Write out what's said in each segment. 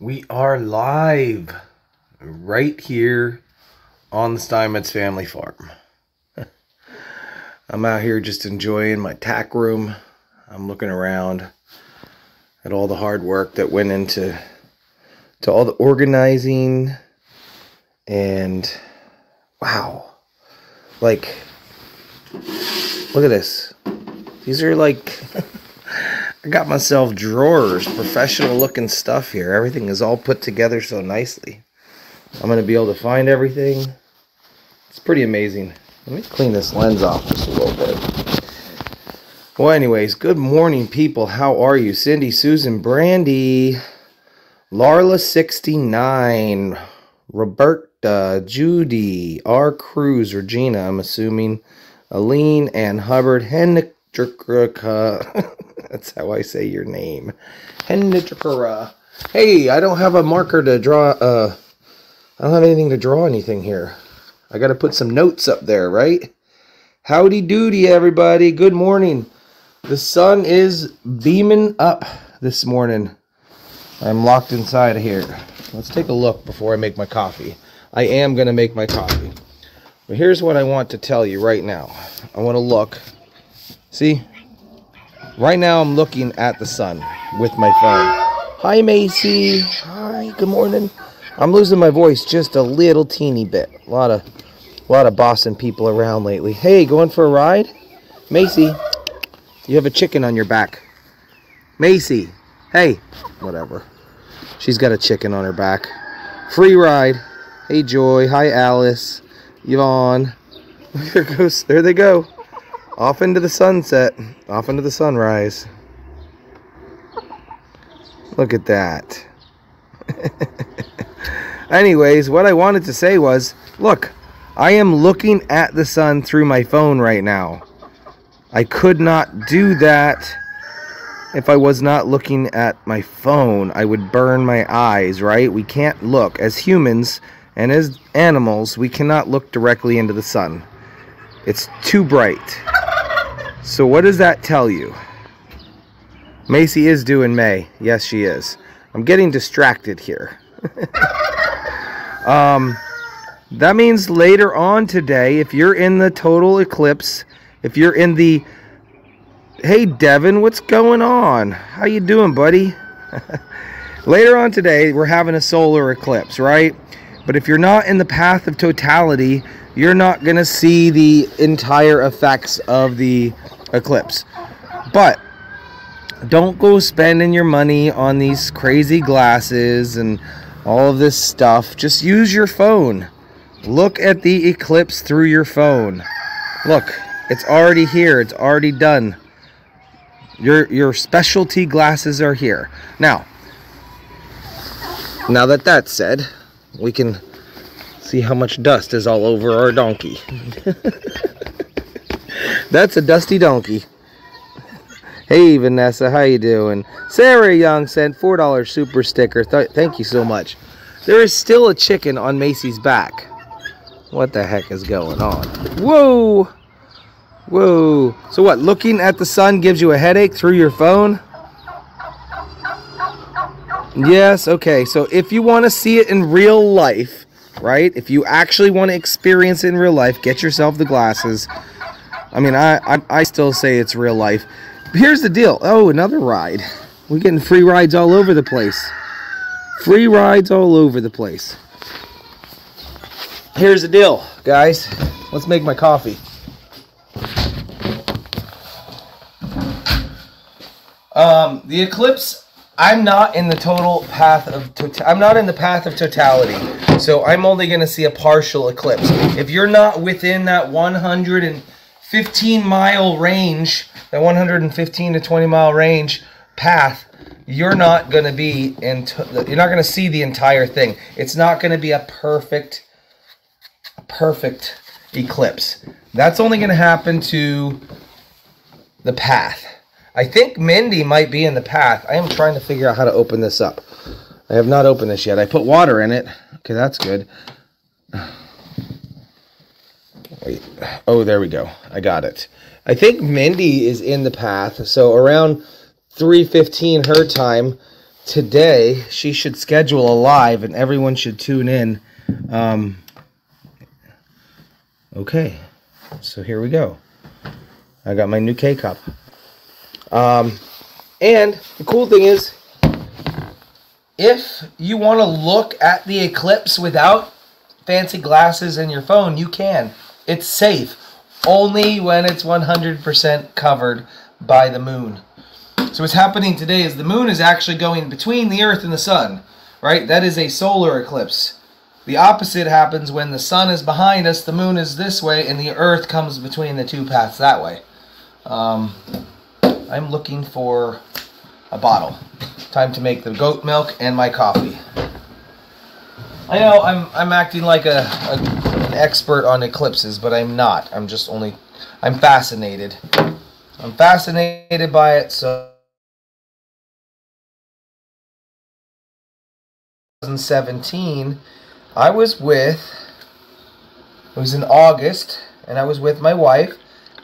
We are live right here on the Steinmetz family farm. I'm out here just enjoying my tack room. I'm looking around at all the hard work that went into to all the organizing and wow. Like look at this. These are like I got myself drawers, professional looking stuff here. Everything is all put together so nicely. I'm going to be able to find everything. It's pretty amazing. Let me clean this lens off just a little bit. Well, anyways, good morning, people. How are you? Cindy, Susan, Brandy, Larla69, Roberta, Judy, R. Cruz, Regina, I'm assuming, Aline, and Hubbard, Hendrika. That's how I say your name. Hendrika. Hey, I don't have a marker to draw. Uh, I don't have anything to draw anything here. I got to put some notes up there, right? Howdy doody, everybody. Good morning. The sun is beaming up this morning. I'm locked inside of here. Let's take a look before I make my coffee. I am going to make my coffee. But here's what I want to tell you right now. I want to look. See? Right now I'm looking at the sun with my phone. Hi, Macy. Hi, good morning. I'm losing my voice just a little teeny bit. A lot of, a lot of Boston people around lately. Hey, going for a ride? Macy, you have a chicken on your back. Macy, hey, whatever. She's got a chicken on her back. Free ride. Hey, Joy. Hi, Alice. Yvonne. There goes. There they go. Off into the sunset. Off into the sunrise. Look at that. Anyways, what I wanted to say was, look, I am looking at the sun through my phone right now. I could not do that if I was not looking at my phone. I would burn my eyes, right? We can't look. As humans and as animals, we cannot look directly into the sun. It's too bright. So what does that tell you? Macy is due in May. Yes, she is. I'm getting distracted here. um, that means later on today, if you're in the total eclipse, if you're in the Hey Devin, what's going on? How you doing, buddy? later on today, we're having a solar eclipse, right? But if you're not in the path of totality, you're not going to see the entire effects of the eclipse. But don't go spending your money on these crazy glasses and all of this stuff. Just use your phone. Look at the eclipse through your phone. Look, it's already here. It's already done. Your your specialty glasses are here. Now, now that that's said, we can see how much dust is all over our donkey. That's a dusty donkey. Hey Vanessa, how you doing? Sarah Young sent $4 super sticker. Th thank you so much. There is still a chicken on Macy's back. What the heck is going on? Whoa! Whoa. So what, looking at the sun gives you a headache through your phone? Yes, okay. So if you want to see it in real life, right? If you actually want to experience it in real life, get yourself the glasses. I mean, I, I, I still say it's real life. Here's the deal. Oh, another ride. We're getting free rides all over the place. Free rides all over the place. Here's the deal, guys. Let's make my coffee. Um, the eclipse, I'm not in the total path of tota I'm not in the path of totality. So I'm only going to see a partial eclipse. If you're not within that 115 mile range, that 115 to 20 mile range path, you're not going to be in you're not going to see the entire thing. It's not going to be a perfect a perfect eclipse. That's only going to happen to the path. I think Mindy might be in the path. I am trying to figure out how to open this up. I have not opened this yet. I put water in it. Okay, that's good. Wait. Oh, there we go. I got it. I think Mindy is in the path. So around 3.15 her time, today she should schedule a live and everyone should tune in. Um, okay, so here we go. I got my new K cup. Um, and the cool thing is, if you want to look at the eclipse without fancy glasses and your phone, you can. It's safe. Only when it's 100% covered by the moon. So what's happening today is the moon is actually going between the earth and the sun, right? That is a solar eclipse. The opposite happens when the sun is behind us, the moon is this way, and the earth comes between the two paths that way. Um, I'm looking for a bottle. Time to make the goat milk and my coffee. I know I'm I'm acting like a, a an expert on eclipses, but I'm not. I'm just only I'm fascinated. I'm fascinated by it. So 2017, I was with. It was in August, and I was with my wife,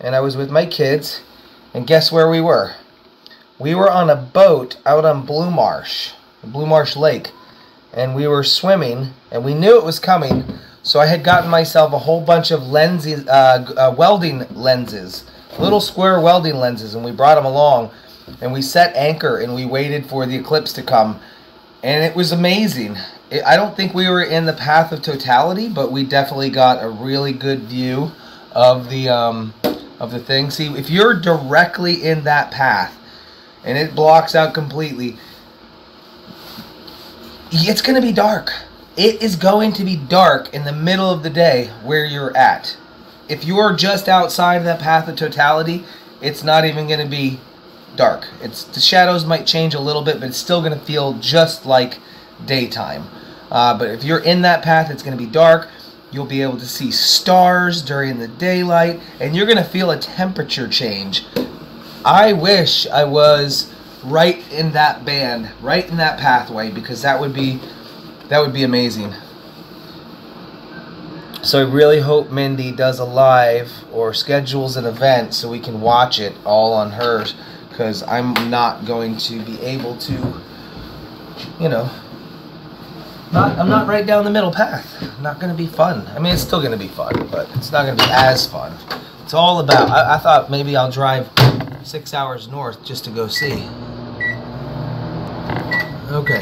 and I was with my kids, and guess where we were? We were on a boat out on Blue Marsh, Blue Marsh Lake, and we were swimming, and we knew it was coming. So I had gotten myself a whole bunch of lenses, uh, uh, welding lenses, little square welding lenses, and we brought them along, and we set anchor, and we waited for the eclipse to come, and it was amazing. It, I don't think we were in the path of totality, but we definitely got a really good view of the um, of the thing. See, if you're directly in that path, and it blocks out completely, it's going to be dark. It is going to be dark in the middle of the day where you're at. If you're just outside that path of totality, it's not even going to be dark. It's the shadows might change a little bit, but it's still going to feel just like daytime. Uh, but if you're in that path, it's going to be dark. You'll be able to see stars during the daylight, and you're going to feel a temperature change. I wish I was right in that band, right in that pathway, because that would be that would be amazing. So I really hope Mindy does a live or schedules an event so we can watch it all on hers because I'm not going to be able to, you know, not I'm not right down the middle path. Not going to be fun. I mean, it's still going to be fun, but it's not going to be as fun. It's all about. I, I thought maybe I'll drive six hours north just to go see. Okay.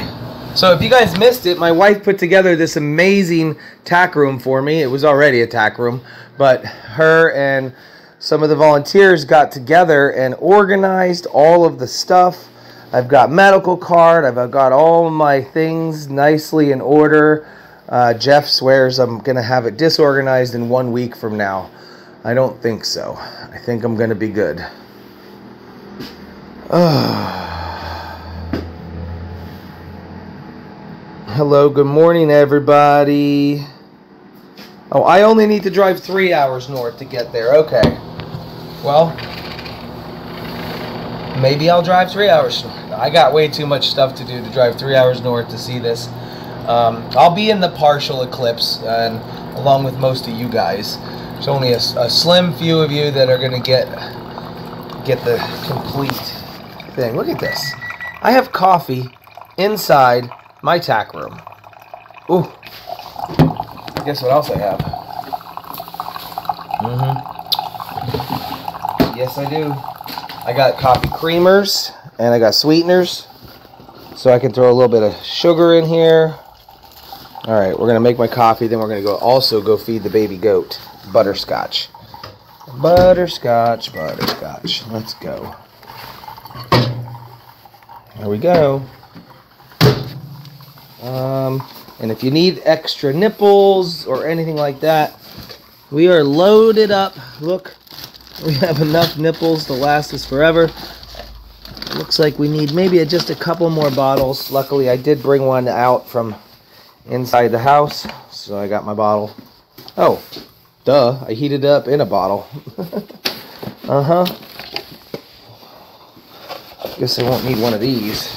So if you guys missed it, my wife put together this amazing tack room for me. It was already a tack room, but her and some of the volunteers got together and organized all of the stuff. I've got medical card. I've got all my things nicely in order. Uh, Jeff swears I'm going to have it disorganized in one week from now. I don't think so. I think I'm going to be good. Hello, good morning, everybody. Oh, I only need to drive three hours north to get there. Okay. Well, maybe I'll drive three hours. I got way too much stuff to do to drive three hours north to see this. Um, I'll be in the partial eclipse, and along with most of you guys. There's only a, a slim few of you that are going to get get the complete thing. Look at this. I have coffee inside my tack room. Ooh. Guess what else I have? Mm-hmm. Yes, I do. I got coffee creamers and I got sweeteners. So I can throw a little bit of sugar in here. All right, we're gonna make my coffee. Then we're gonna go also go feed the baby goat butterscotch. Butterscotch, butterscotch. Let's go. There we go. Um, and if you need extra nipples or anything like that, we are loaded up. Look, we have enough nipples to last us forever. Looks like we need maybe just a couple more bottles. Luckily, I did bring one out from inside the house, so I got my bottle. Oh, duh, I heated up in a bottle. uh-huh. Guess I won't need one of these.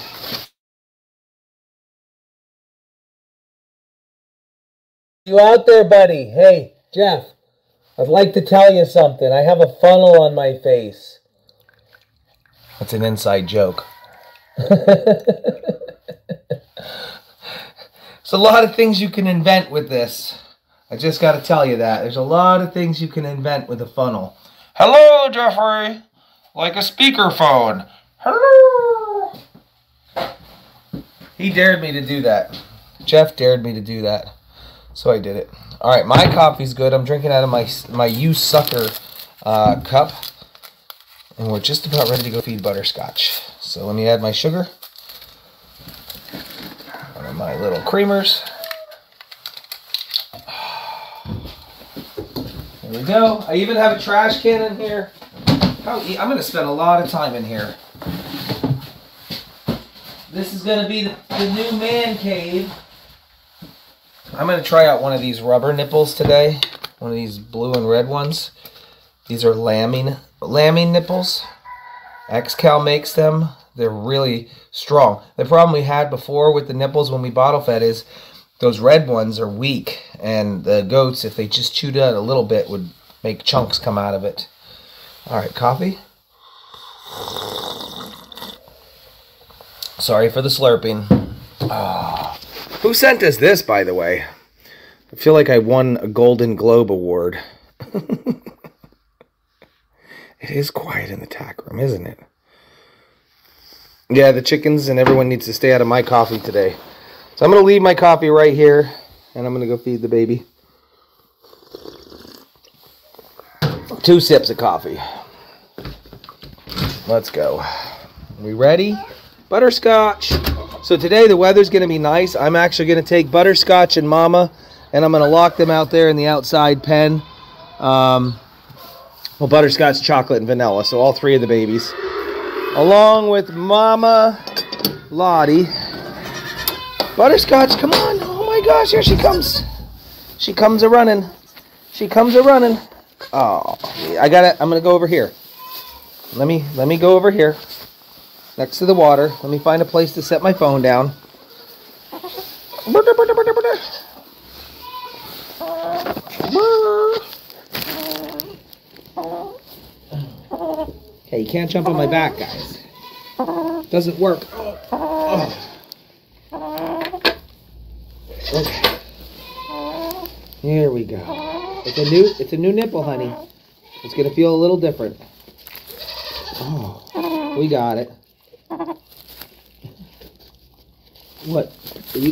You out there, buddy? Hey, Jeff. I'd like to tell you something. I have a funnel on my face. That's an inside joke. There's a lot of things you can invent with this. I just got to tell you that. There's a lot of things you can invent with a funnel. Hello, Jeffrey. Like a speakerphone. Hello. He dared me to do that. Jeff dared me to do that. So I did it. All right, my coffee's good. I'm drinking out of my my You Sucker uh, cup. And we're just about ready to go feed butterscotch. So let me add my sugar. One of my little creamers. There we go. I even have a trash can in here. I'm going to spend a lot of time in here. This is going to be the, the new man cave. I'm going to try out one of these rubber nipples today. One of these blue and red ones. These are lambing, lambing nipples. XCal makes them. They're really strong. The problem we had before with the nipples when we bottle fed is those red ones are weak. And the goats, if they just chewed it a little bit, would make chunks come out of it. All right, coffee. Sorry for the slurping. Ah. Who sent us this, by the way? I feel like I won a Golden Globe Award. it is quiet in the tack room, isn't it? Yeah, the chickens and everyone needs to stay out of my coffee today. So I'm going to leave my coffee right here, and I'm going to go feed the baby. Two sips of coffee. Let's go. We ready? Butterscotch. So today the weather's going to be nice. I'm actually going to take Butterscotch and Mama, and I'm going to lock them out there in the outside pen. Um, well, Butterscotch, chocolate, and vanilla. So all three of the babies. Along with Mama Lottie. Butterscotch, come on. Oh my gosh, here she comes. She comes a running. She comes a running. Oh, I got it. I'm gonna go over here. Let me let me go over here, next to the water. Let me find a place to set my phone down. Okay, you can't jump on my back, guys. Doesn't work. Okay. Here we go. It's a new it's a new nipple, honey. It's gonna feel a little different. Oh, we got it. What? I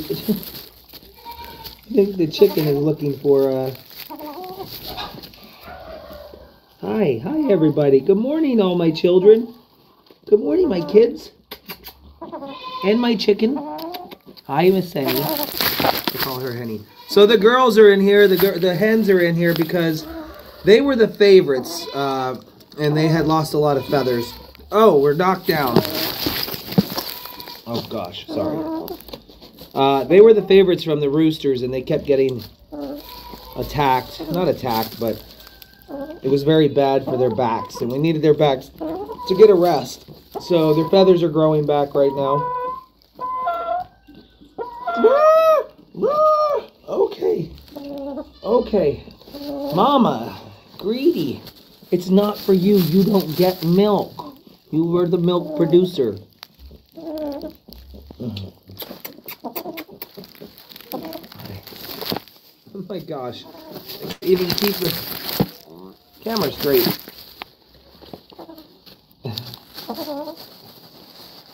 think the chicken is looking for uh Hi, hi everybody. Good morning all my children. Good morning my kids. And my chicken. Hi Miss Henny. I call her Henny. So the girls are in here, the the hens are in here because they were the favorites, uh, and they had lost a lot of feathers. Oh, we're knocked down. Oh gosh, sorry. Uh, they were the favorites from the roosters, and they kept getting attacked. Not attacked, but it was very bad for their backs, and we needed their backs to get a rest. So their feathers are growing back right now. Okay. Okay. Mama, greedy. It's not for you. You don't get milk. You were the milk producer. Oh my gosh. Even keep the camera straight.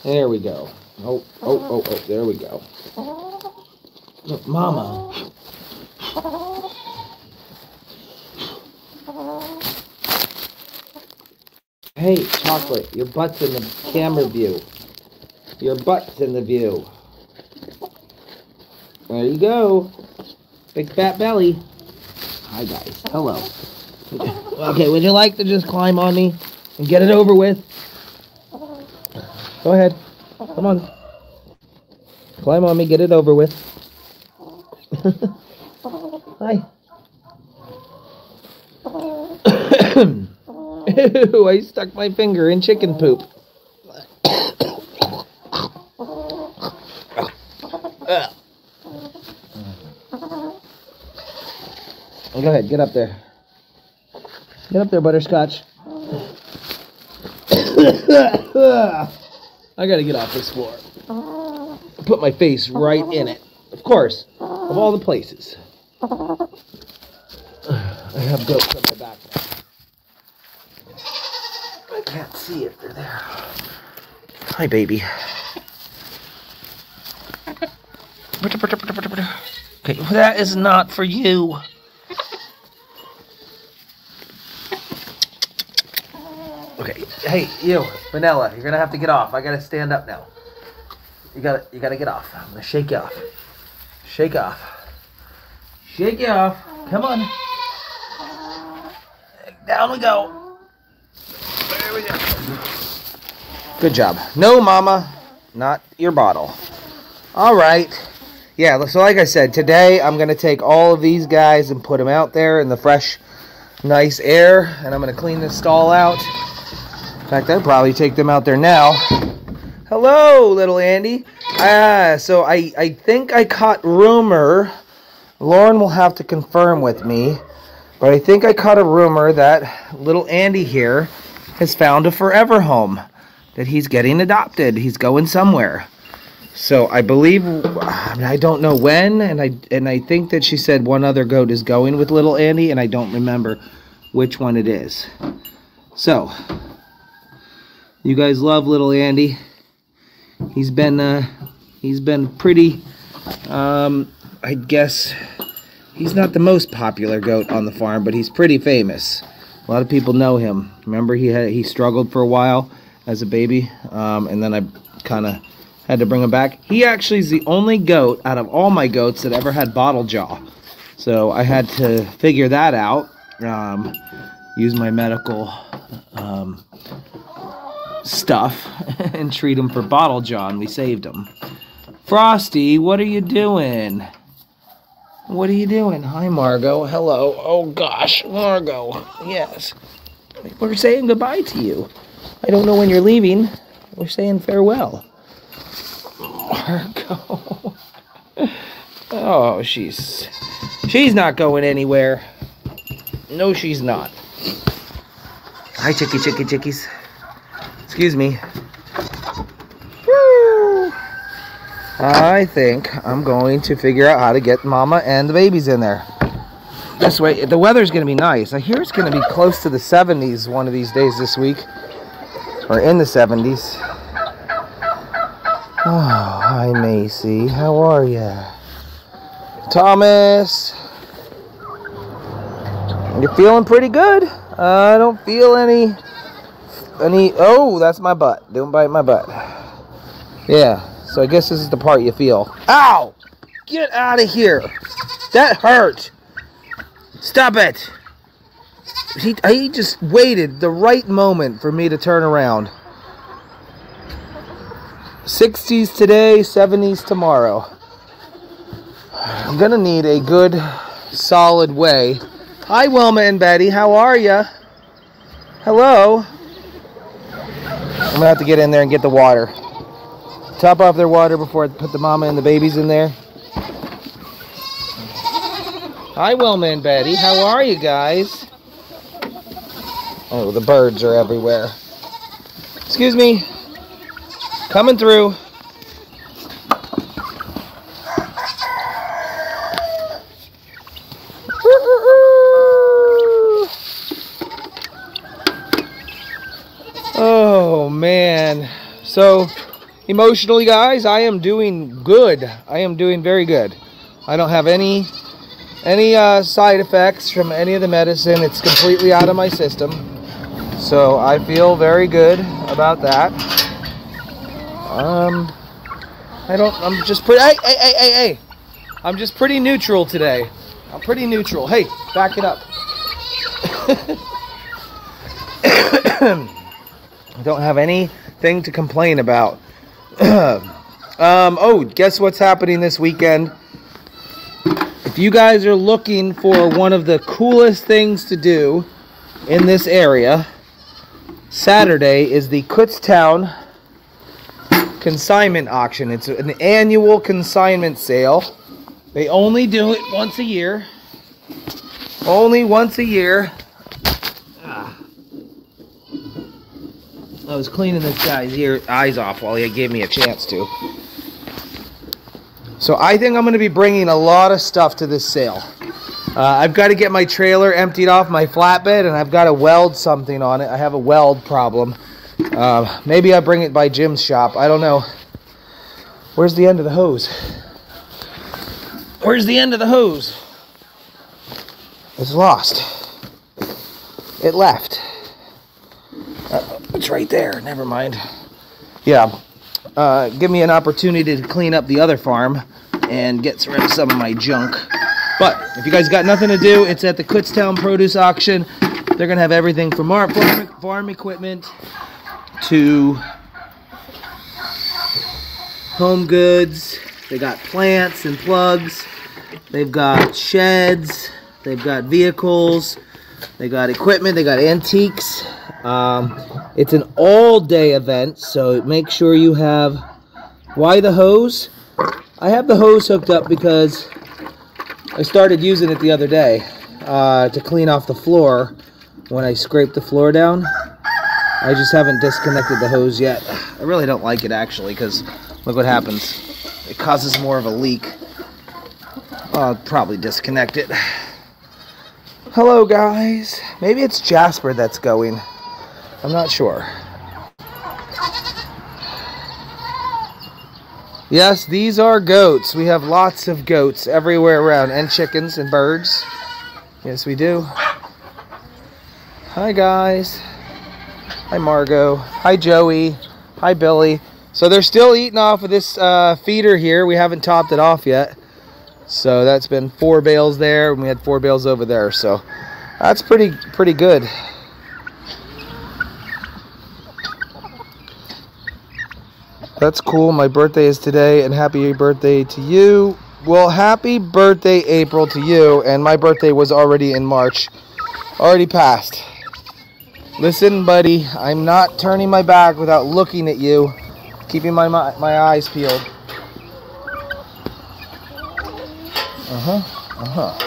There we go. Oh, oh, oh, oh, there we go. Look, Mama. Hey, chocolate, your butt's in the camera view. Your butt's in the view. There you go. Big fat belly. Hi, guys. Hello. Okay, would you like to just climb on me and get it over with? Go ahead. Come on. Climb on me, get it over with. Hi. Ew, I stuck my finger in chicken poop. Go ahead, get up there. Get up there, Butterscotch. I gotta get off this floor. Put my face right in it. Of course. of all the places. I have goats on my back now. I can't see if they're there. Hi, baby. Okay, that is not for you. Okay, hey, you, Vanilla, you're gonna have to get off. I gotta stand up now. You gotta, you gotta get off. I'm gonna shake you off. Shake off. Shake you off. Come on. Down we go. There we go. Good job. No, Mama, not your bottle. All right. Yeah, so like I said, today I'm going to take all of these guys and put them out there in the fresh, nice air, and I'm going to clean this stall out. In fact, I'd probably take them out there now. Hello, little Andy. Ah, so I, I think I caught rumor. Lauren will have to confirm with me, but I think I caught a rumor that little Andy here has found a forever home, that he's getting adopted. He's going somewhere. So I believe I don't know when, and I and I think that she said one other goat is going with little Andy, and I don't remember which one it is. So you guys love little Andy. He's been uh, he's been pretty. Um, I guess he's not the most popular goat on the farm, but he's pretty famous. A lot of people know him. Remember, he had he struggled for a while as a baby, um, and then I kind of had to bring him back. He actually is the only goat out of all my goats that ever had bottle jaw. So I had to figure that out. Um, use my medical um, stuff and treat him for bottle jaw. we saved him. Frosty, what are you doing? What are you doing? Hi, Margot. Hello. Oh, gosh. Margot. Yes. We're saying goodbye to you. I don't know when you're leaving. We're saying farewell. Margot. Oh, she's... She's not going anywhere. No, she's not. Hi, chickie, chickie, chickies. Excuse me. Woo! I think I'm going to figure out how to get Mama and the babies in there. This way, the weather's going to be nice. I hear it's going to be close to the 70s one of these days this week. Or in the 70s. Oh, hi Macy. How are you? Thomas. You're feeling pretty good. Uh, I don't feel any any oh, that's my butt. Don't bite my butt. Yeah. So I guess this is the part you feel. Ow! Get out of here. That hurt. Stop it. He, he just waited the right moment for me to turn around. 60s today, 70s tomorrow. I'm gonna need a good, solid way. Hi, Wilma and Betty. How are you? Hello. I'm gonna have to get in there and get the water. Top off their water before I put the mama and the babies in there. Hi, Wilma and Betty. How are you guys? Oh, the birds are everywhere. Excuse me. Coming through. Oh man. So emotionally guys, I am doing good. I am doing very good. I don't have any any uh, side effects from any of the medicine. It's completely out of my system. So I feel very good about that. Um, I don't. I'm just pretty. Hey, hey, hey, hey, hey! I'm just pretty neutral today. I'm pretty neutral. Hey, back it up. I don't have anything to complain about. um, oh, guess what's happening this weekend? If you guys are looking for one of the coolest things to do in this area, Saturday is the Kutztown consignment auction. It's an annual consignment sale. They only do it once a year. Only once a year. I was cleaning this guy's ear, eyes off while he gave me a chance to. So I think I'm going to be bringing a lot of stuff to this sale. Uh, I've got to get my trailer emptied off my flatbed and I've got to weld something on it. I have a weld problem. Uh, maybe I bring it by Jim's shop. I don't know. Where's the end of the hose? Where's the end of the hose? It's lost. It left. It's right there. Never mind. Yeah. Uh, give me an opportunity to clean up the other farm and get rid of some of my junk. But if you guys got nothing to do, it's at the Kutztown Produce Auction. They're gonna have everything from farm, farm equipment to home goods. They got plants and plugs. They've got sheds. They've got vehicles. They got equipment. They got antiques. Um, it's an all-day event, so make sure you have. Why the hose? I have the hose hooked up because I started using it the other day uh, to clean off the floor when I scraped the floor down. I just haven't disconnected the hose yet. I really don't like it actually because look what happens. It causes more of a leak. I'll probably disconnect it. Hello guys. Maybe it's Jasper that's going. I'm not sure. Yes, these are goats. We have lots of goats everywhere around, and chickens and birds. Yes, we do. Hi, guys. Hi, Margot. Hi, Joey. Hi, Billy. So they're still eating off of this uh, feeder here. We haven't topped it off yet. So that's been four bales there, and we had four bales over there. So that's pretty pretty good. That's cool. My birthday is today, and happy birthday to you. Well, happy birthday, April, to you. And my birthday was already in March. Already passed. Listen, buddy, I'm not turning my back without looking at you. Keeping my, my, my eyes peeled. Uh-huh. Uh-huh.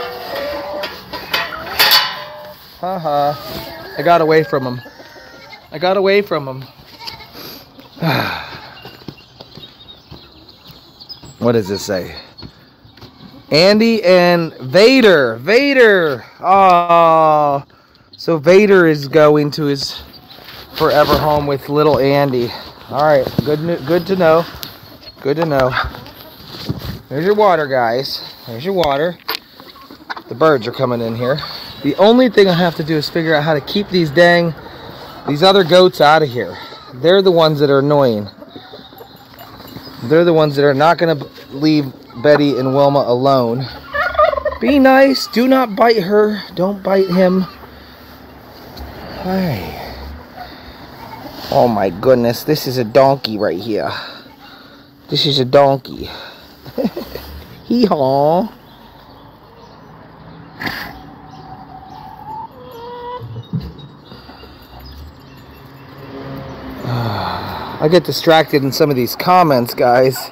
Haha. I got away from him. I got away from him. what does this say? Andy and Vader. Vader. Oh. So Vader is going to his forever home with little Andy. All right. Good good to know. Good to know. There's your water, guys. There's your water. The birds are coming in here. The only thing I have to do is figure out how to keep these dang these other goats out of here. They're the ones that are annoying. They're the ones that are not going to leave Betty and Wilma alone. Be nice. Do not bite her. Don't bite him. Hi. Oh my goodness. This is a donkey right here. This is a donkey. Hee haw. Ah. I get distracted in some of these comments, guys.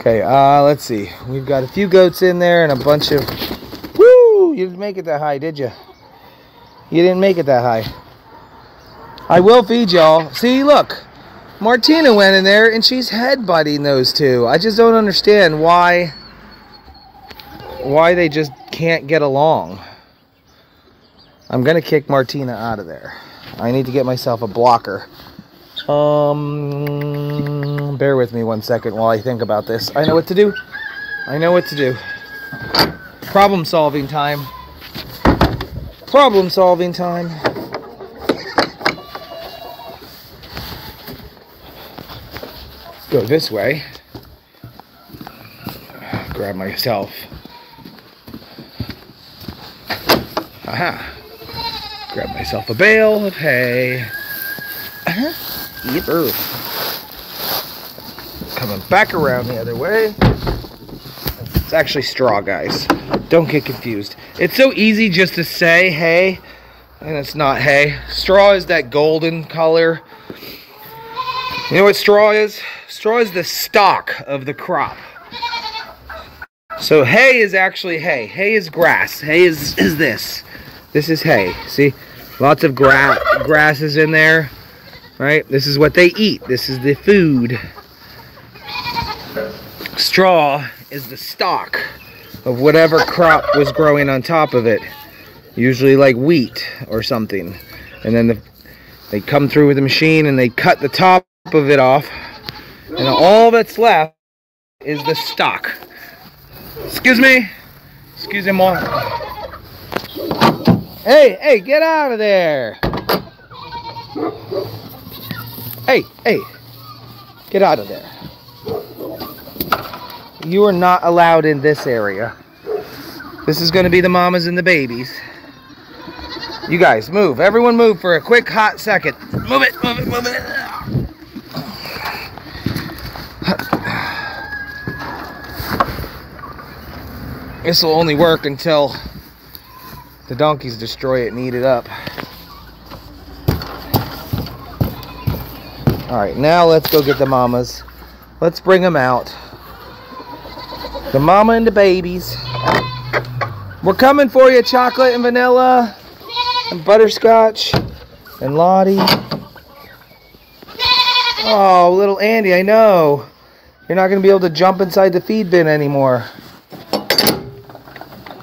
okay, uh, let's see. We've got a few goats in there and a bunch of... Woo! You didn't make it that high, did you? You didn't make it that high. I will feed y'all. See, look. Martina went in there and she's headbutting those two. I just don't understand why... Why they just can't get along. I'm going to kick Martina out of there. I need to get myself a blocker. Um, bear with me one second while I think about this. I know what to do. I know what to do. Problem solving time. Problem solving time. Go this way. Grab myself. Aha. Grab myself a bale of hay. Uh-huh. Yipper. Coming back around the other way. It's actually straw, guys. Don't get confused. It's so easy just to say hay, and it's not hay. Straw is that golden color. You know what straw is? Straw is the stalk of the crop. So hay is actually hay. Hay is grass. Hay is, is this. This is hay. See? Lots of gra grasses in there. Right? This is what they eat. This is the food. straw is the stalk of whatever crop was growing on top of it. Usually like wheat or something. And then the, they come through with a machine and they cut the top of it off. And all that's left is the stalk. Excuse me. Excuse me, more. Hey, hey, get out of there. Hey, hey, get out of there. You are not allowed in this area. This is going to be the mamas and the babies. You guys, move. Everyone move for a quick hot second. Move it, move it, move it. This will only work until the donkeys destroy it and eat it up. All right, now let's go get the mamas. Let's bring them out. The mama and the babies. We're coming for you, chocolate and vanilla and butterscotch and Lottie. Oh, little Andy, I know. You're not going to be able to jump inside the feed bin anymore.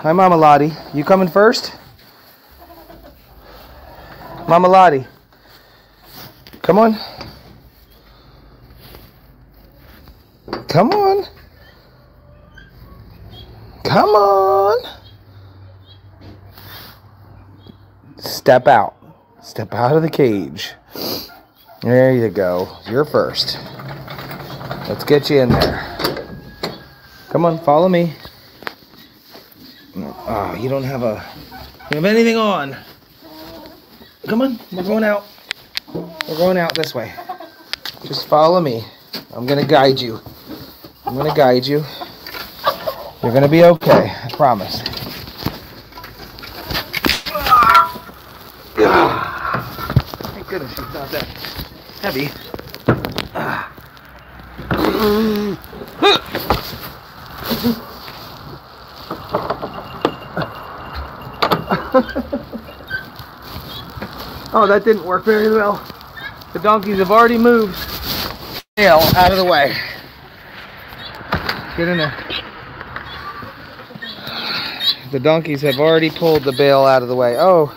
Hi, Mama Lottie. You coming first? Mama Lottie. Come on. Come on. Come on. Step out. Step out of the cage. There you go. You're first. Let's get you in there. Come on, follow me. Oh, you don't have a. You have anything on? Come on, we're going out. We're going out this way. Just follow me. I'm gonna guide you. I'm gonna guide you. You're gonna be okay. I promise. Thank goodness she's not that heavy. Oh, that didn't work very well. The donkeys have already moved. Tail out of the way. Get in there. The donkeys have already pulled the bale out of the way. Oh,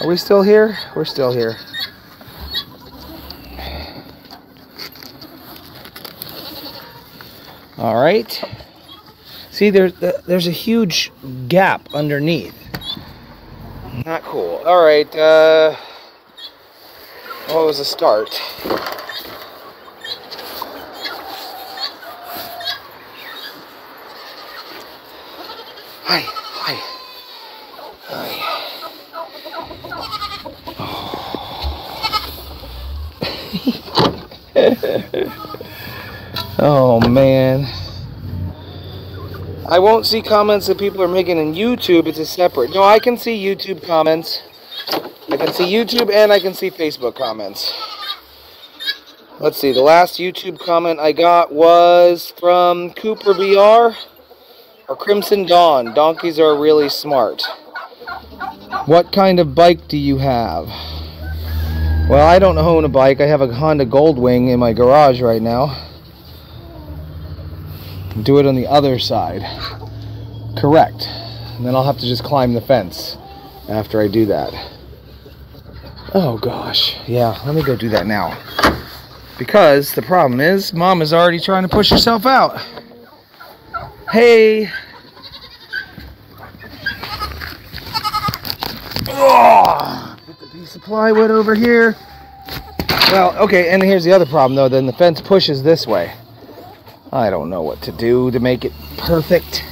are we still here? We're still here. All right. See, there's there's a huge gap underneath. Not cool. All right. Uh, what was the start? Hi, hi, hi. Oh. oh man. I won't see comments that people are making in YouTube. It's a separate. No, I can see YouTube comments. I can see YouTube and I can see Facebook comments. Let's see. The last YouTube comment I got was from Cooper BR or Crimson Dawn. Donkeys are really smart. What kind of bike do you have? Well, I don't own a bike. I have a Honda Goldwing in my garage right now. Do it on the other side. Correct. And then I'll have to just climb the fence after I do that. Oh gosh. Yeah, let me go do that now. Because the problem is, mom is already trying to push herself out. Hey. Oh, put the piece of plywood over here. Well, okay, and here's the other problem though. Then the fence pushes this way. I don't know what to do to make it perfect.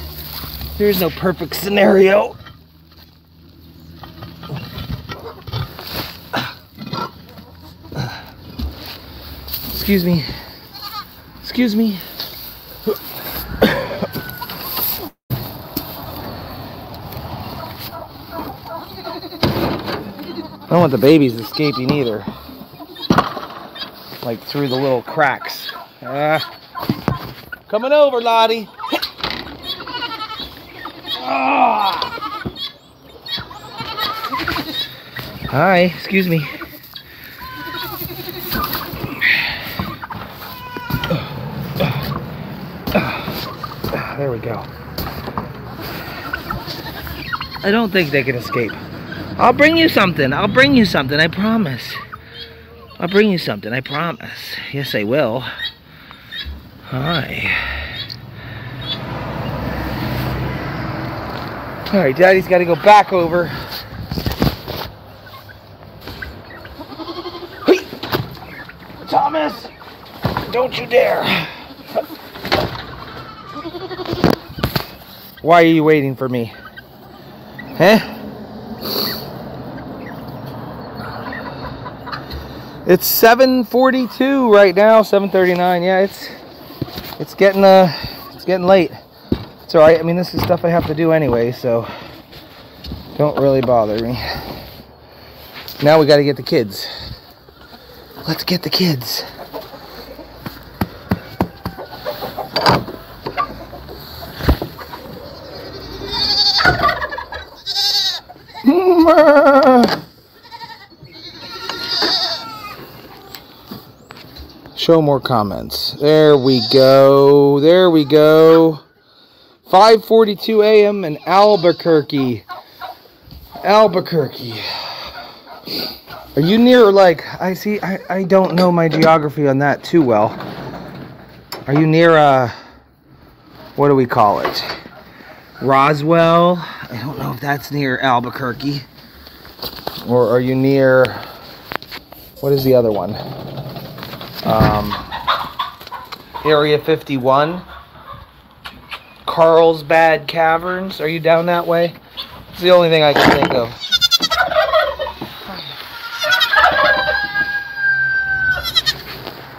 There's no perfect scenario. Excuse me. Excuse me. I don't want the babies escaping either. Like through the little cracks. Ah. Coming over, Lottie. Ah. Hi, excuse me. There we go. I don't think they can escape. I'll bring you something. I'll bring you something. I promise. I'll bring you something. I promise. Yes, I will. Hi. All right, Daddy's got to go back over. Thomas, don't you dare. Why are you waiting for me? Huh? It's 7:42 right now, 7:39. Yeah, it's it's getting uh it's getting late. It's all right. I mean, this is stuff I have to do anyway, so don't really bother me. Now we got to get the kids. Let's get the kids. Show more comments. There we go. There we go. 5:42 a.m. in Albuquerque. Albuquerque. Are you near like I see I, I don't know my geography on that too well. Are you near uh what do we call it? Roswell. I don't know if that's near Albuquerque. Or are you near what is the other one? Um Area 51. Carlsbad Caverns. Are you down that way? It's the only thing I can think of.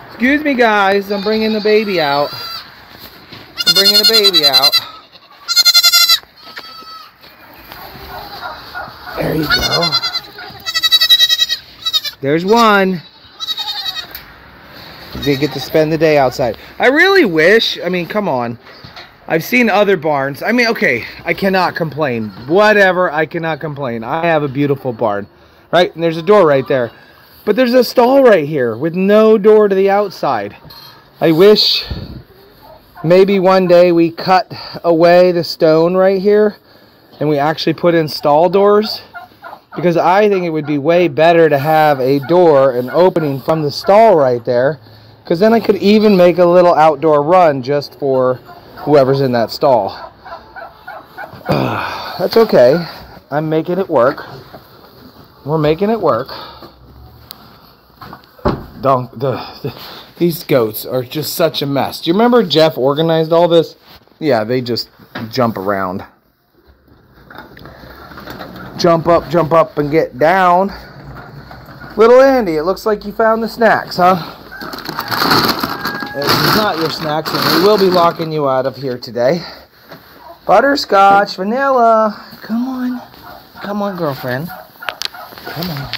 Excuse me, guys. I'm bringing the baby out. I'm bringing the baby out. There you go. There's one. They get to spend the day outside. I really wish, I mean, come on. I've seen other barns. I mean, okay, I cannot complain. Whatever, I cannot complain. I have a beautiful barn, right? And there's a door right there. But there's a stall right here with no door to the outside. I wish maybe one day we cut away the stone right here and we actually put in stall doors because I think it would be way better to have a door, an opening from the stall right there because then I could even make a little outdoor run just for whoever's in that stall. That's okay. I'm making it work. We're making it work. Don't the, the these goats are just such a mess. Do you remember Jeff organized all this? Yeah, they just jump around. Jump up, jump up, and get down. Little Andy, it looks like you found the snacks, huh? It's not your snacks, and we will be locking you out of here today. Butterscotch, vanilla. Come on. Come on, girlfriend. Come on.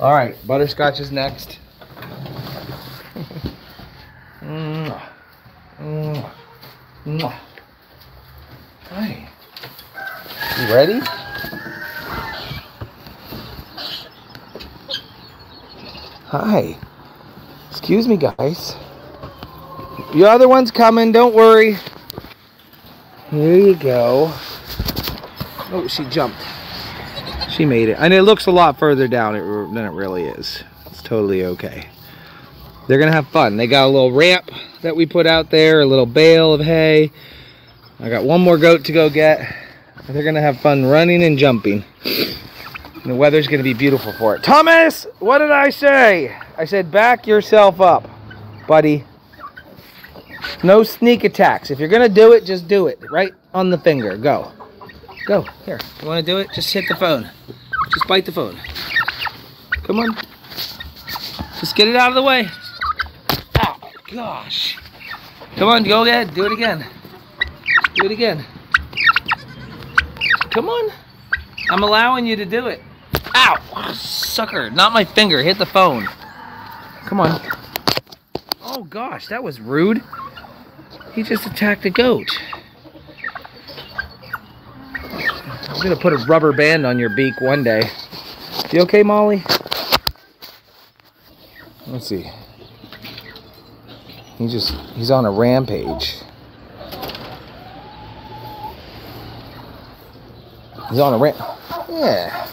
All right, butterscotch is next. Mwah. Mwah. Mwah. Hi. You ready? Hi. Excuse me, guys. The other one's coming, don't worry. Here you go. Oh, she jumped. She made it. And it looks a lot further down than it really is. It's totally okay. They're going to have fun. They got a little ramp that we put out there, a little bale of hay. I got one more goat to go get. They're going to have fun running and jumping. And the weather's going to be beautiful for it. Thomas, what did I say? I said back yourself up, buddy. No sneak attacks. If you're going to do it, just do it. Right on the finger. Go. Go. Here. You want to do it? Just hit the phone. Just bite the phone. Come on. Just get it out of the way. Oh, gosh. Come on, go ahead. Do it again. Do it again. Come on. I'm allowing you to do it. Ow! Sucker. Not my finger. Hit the phone. Come on. Oh, gosh. That was rude. He just attacked a goat. I'm gonna put a rubber band on your beak one day. You okay, Molly? Let's see. He just, he's on a rampage. He's on a ramp. Yeah.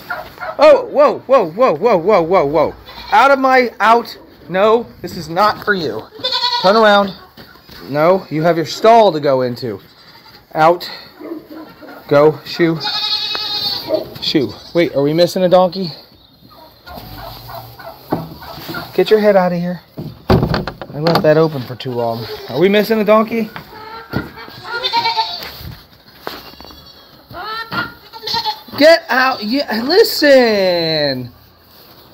Oh, whoa, whoa, whoa, whoa, whoa, whoa, whoa. Out of my, out. No, this is not for you. Turn around. No, you have your stall to go into. Out. Go, shoe. Shoe. Wait, are we missing a donkey? Get your head out of here. I left that open for too long. Are we missing a donkey? Get out. Yeah, listen.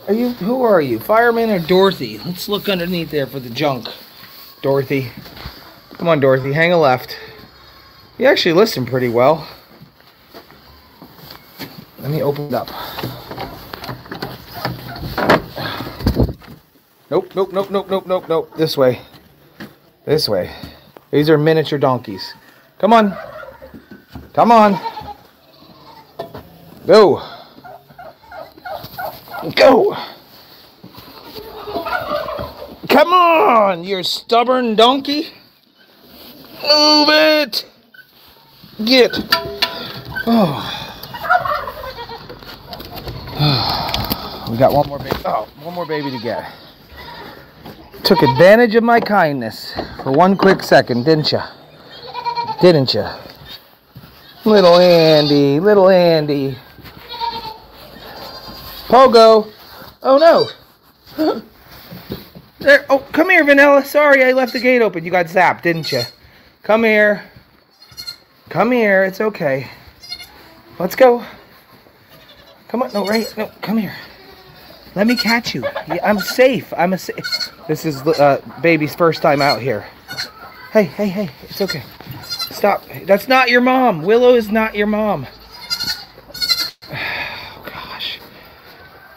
Are you who are you? Fireman or Dorothy? Let's look underneath there for the junk. Dorothy. Come on, Dorothy, hang a left. You actually listen pretty well. Let me open it up. Nope, nope, nope, nope, nope, nope, nope. This way. This way. These are miniature donkeys. Come on. Come on. Go. Go. Come on, you stubborn donkey. Move it. Get. Oh. We got one more baby. Oh, one more baby to get. Took advantage of my kindness for one quick second, didn't you? Didn't you? Little Andy, little Andy. Pogo. Oh no. There. Oh, come here, Vanilla. Sorry, I left the gate open. You got zapped, didn't you? Come here. Come here. It's okay. Let's go. Come on. No, right. No, come here. Let me catch you. Yeah, I'm safe. I'm a safe. This is uh, baby's first time out here. Hey, hey, hey. It's okay. Stop. That's not your mom. Willow is not your mom. Oh, gosh.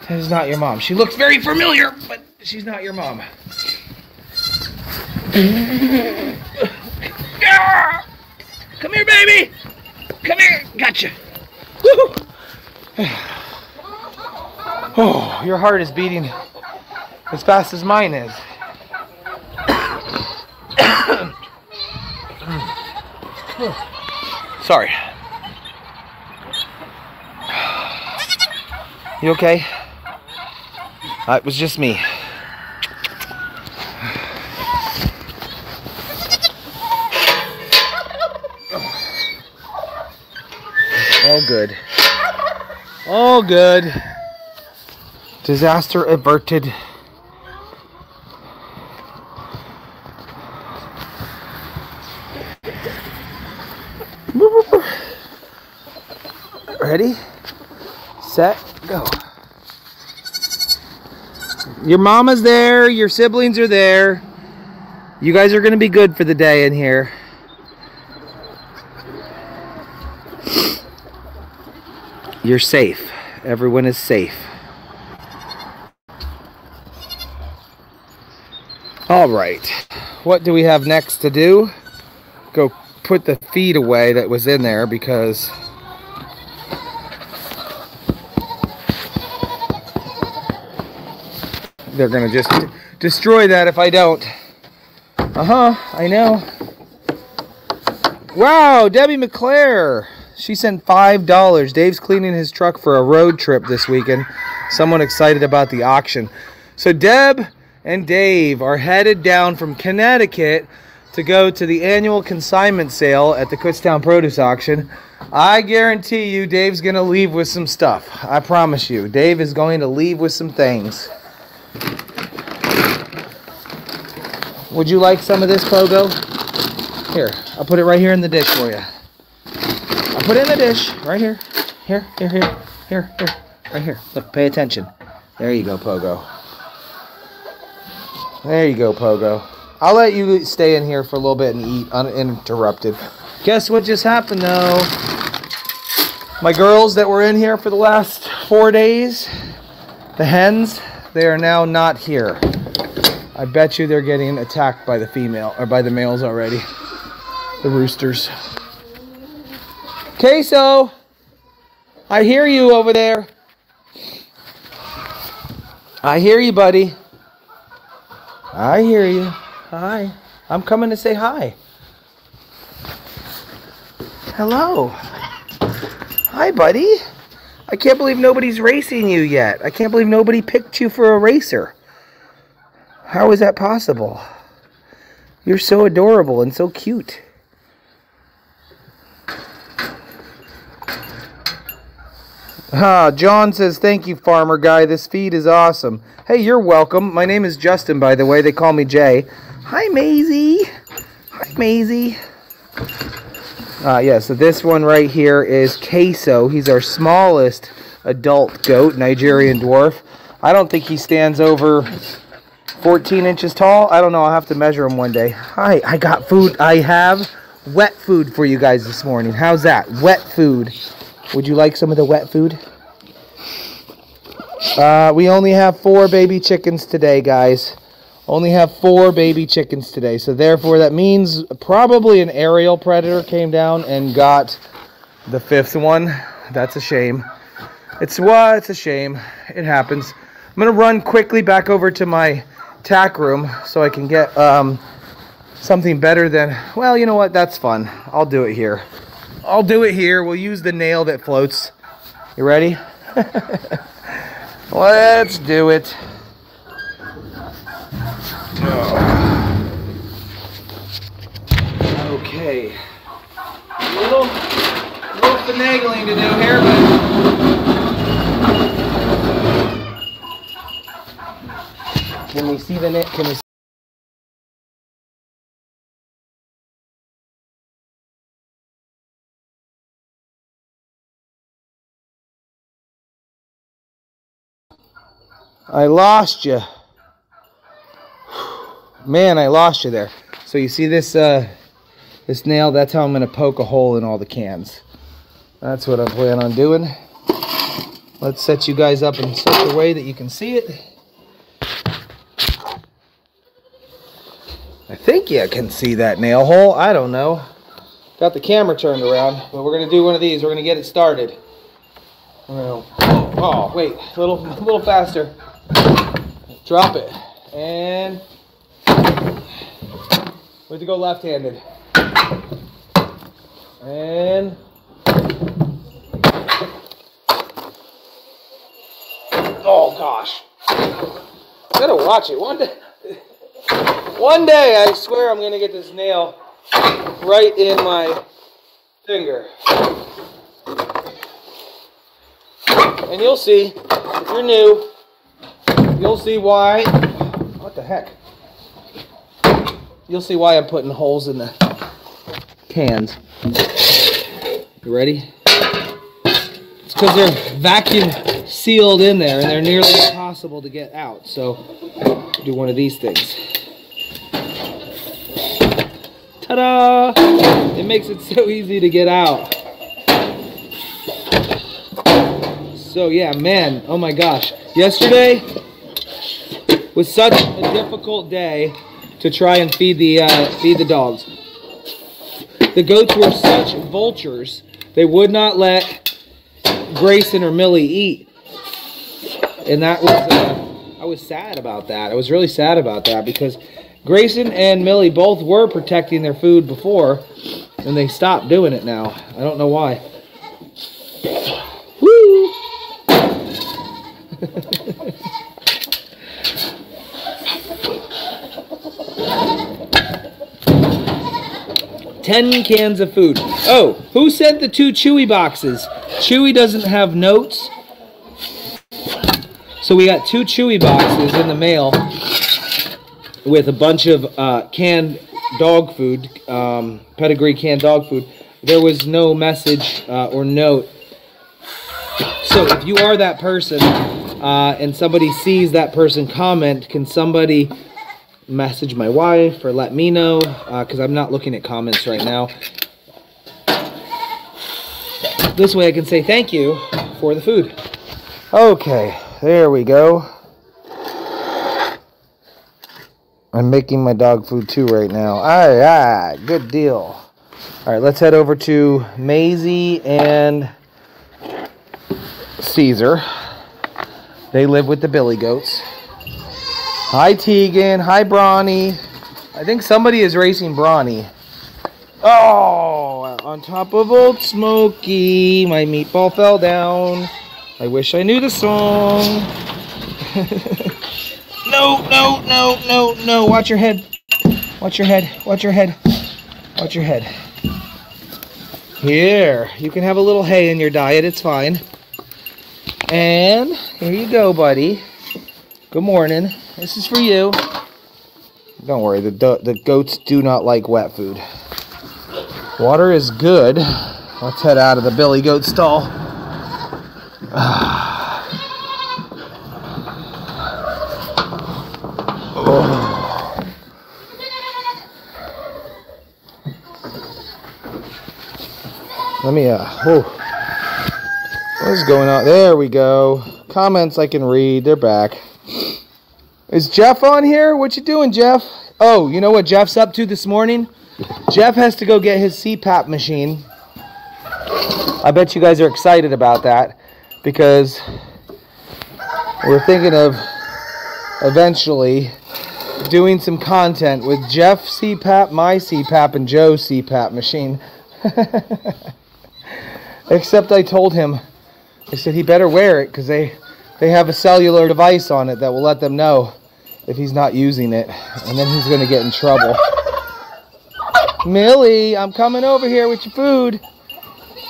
That is not your mom. She looks very familiar, but she's not your mom. Come here, baby. Come here. Gotcha. Oh, your heart is beating as fast as mine is. Sorry. You okay? Uh, it was just me. All good. All good. Disaster averted. Ready, set, go. Your mama's there, your siblings are there. You guys are going to be good for the day in here. You're safe. Everyone is safe. All right. What do we have next to do? Go put the feed away that was in there because they're going to just destroy that if I don't. Uh-huh, I know. Wow, Debbie McClare. She sent $5. Dave's cleaning his truck for a road trip this weekend. Someone excited about the auction. So Deb and Dave are headed down from Connecticut to go to the annual consignment sale at the Kutztown Produce Auction. I guarantee you Dave's going to leave with some stuff. I promise you. Dave is going to leave with some things. Would you like some of this, Pogo? Here, I'll put it right here in the dish for you. I'll put it in the dish, right here. Here, here, here, here, here, right here. Look, pay attention. There you go, Pogo. There you go, Pogo. I'll let you stay in here for a little bit and eat uninterrupted. Guess what just happened, though? My girls that were in here for the last four days, the hens, they are now not here. I bet you they're getting attacked by the female or by the males already. The roosters. Queso, I hear you over there. I hear you, buddy. I hear you. Hi. I'm coming to say hi. Hello. Hi, buddy. I can't believe nobody's racing you yet. I can't believe nobody picked you for a racer. How is that possible? You're so adorable and so cute. Ah, John says, thank you, farmer guy. This feed is awesome. Hey, you're welcome. My name is Justin, by the way. They call me Jay. Hi, Maisie. Hi, Maisie. Uh, yeah, so this one right here is Queso. He's our smallest adult goat, Nigerian dwarf. I don't think he stands over 14 inches tall. I don't know. I'll have to measure him one day. Hi, I got food. I have wet food for you guys this morning. How's that? Wet food. Would you like some of the wet food? Uh, we only have four baby chickens today, guys. Only have four baby chickens today. So therefore, that means probably an aerial predator came down and got the fifth one. That's a shame. It's what? It's a shame. It happens. I'm gonna run quickly back over to my tack room so I can get um, something better than. Well, you know what? That's fun. I'll do it here. I'll do it here. We'll use the nail that floats. You ready? Let's do it. Okay. A little, little finagling to do here, but. Can we see the net? Can we? I lost you. Man, I lost you there. So you see this uh, this nail? That's how I'm going to poke a hole in all the cans. That's what I'm planning on doing. Let's set you guys up in such a way that you can see it. I think you can see that nail hole. I don't know. Got the camera turned around, but we're going to do one of these. We're going to get it started. Oh, wait, a little, a little faster. Drop it. And we have to go left-handed. And oh gosh, gotta watch it. One day, one day, I swear I'm gonna get this nail right in my finger. And you'll see, if you're new, you'll see why. What the heck? You'll see why I'm putting holes in the cans. You ready? It's because they're vacuum sealed in there and they're nearly impossible to get out. So do one of these things. Ta-da! It makes it so easy to get out. So yeah, man, oh my gosh. Yesterday was such a difficult day to try and feed the uh, feed the dogs. The goats were such vultures; they would not let Grayson or Millie eat, and that was uh, I was sad about that. I was really sad about that because Grayson and Millie both were protecting their food before, and they stopped doing it now. I don't know why. Woo! 10 cans of food. Oh, who sent the two Chewy boxes? Chewy doesn't have notes. So we got two Chewy boxes in the mail with a bunch of uh, canned dog food, um, pedigree canned dog food. There was no message uh, or note. So if you are that person uh, and somebody sees that person comment, can somebody message my wife or let me know because uh, I'm not looking at comments right now. This way I can say thank you for the food. Okay, there we go. I'm making my dog food too right now. Right, good deal. All right, let's head over to Maisie and Caesar. They live with the billy goats. Hi, Tegan. Hi, Brawny. I think somebody is racing Brawny. Oh, on top of Old Smoky. My meatball fell down. I wish I knew the song. no, no, no, no, no. Watch your head. Watch your head. Watch your head. Watch your head. Here, you can have a little hay in your diet. It's fine. And here you go, buddy. Good morning. This is for you. Don't worry, the, the goats do not like wet food. Water is good. Let's head out of the billy goat stall. oh. Let me, uh, oh. What is going on? There we go. Comments I can read. They're back. Is Jeff on here? What you doing, Jeff? Oh, you know what Jeff's up to this morning? Jeff has to go get his CPAP machine. I bet you guys are excited about that because we're thinking of eventually doing some content with Jeff CPAP, my CPAP, and Joe CPAP machine. Except I told him, I said he better wear it because they, they have a cellular device on it that will let them know if he's not using it. And then he's going to get in trouble. Millie, I'm coming over here with your food.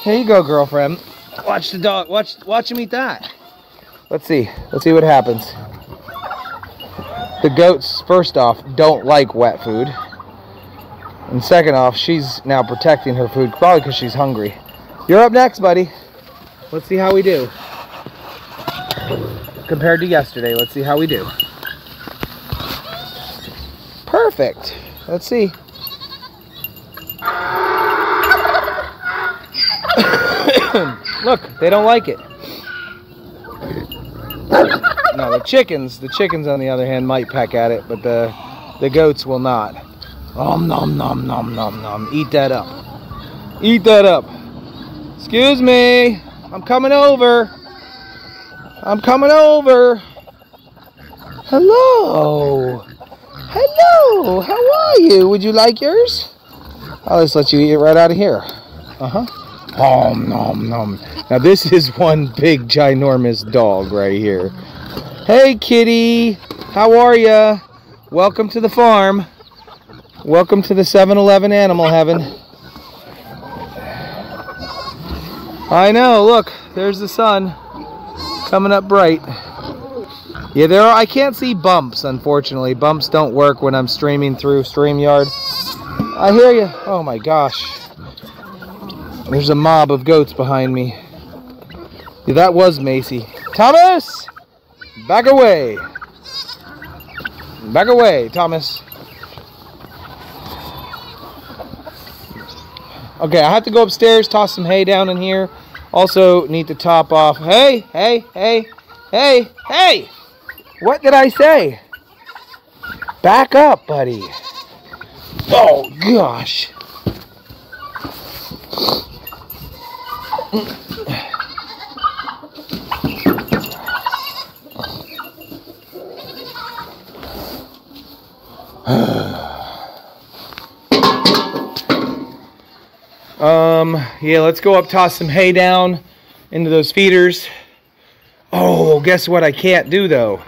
Here you go, girlfriend. Watch the dog. Watch watch him eat that. Let's see. Let's see what happens. The goats, first off, don't like wet food. And second off, she's now protecting her food, probably because she's hungry. You're up next, buddy. Let's see how we do. Compared to yesterday, let's see how we do. Perfect. Let's see. Look, they don't like it. Now the chickens, the chickens on the other hand might peck at it, but the the goats will not. Om nom nom nom nom nom. Eat that up. Eat that up. Excuse me. I'm coming over. I'm coming over. Hello. Hello. How are you? Would you like yours? I'll just let you eat it right out of here. Uh-huh. Om nom nom. Now this is one big ginormous dog right here. Hey kitty, how are ya? Welcome to the farm. Welcome to the 7-Eleven animal heaven. I know, look, there's the sun coming up bright. Yeah, there are, I can't see bumps, unfortunately. Bumps don't work when I'm streaming through StreamYard. I hear you. Oh my gosh. There's a mob of goats behind me. Yeah, that was Macy. Thomas! Back away! Back away, Thomas. Okay, I have to go upstairs, toss some hay down in here. Also, need to top off. Hey, hey, hey, hey, hey! What did I say? Back up, buddy. Oh, gosh. um, yeah, let's go up, toss some hay down into those feeders. Oh, guess what I can't do though?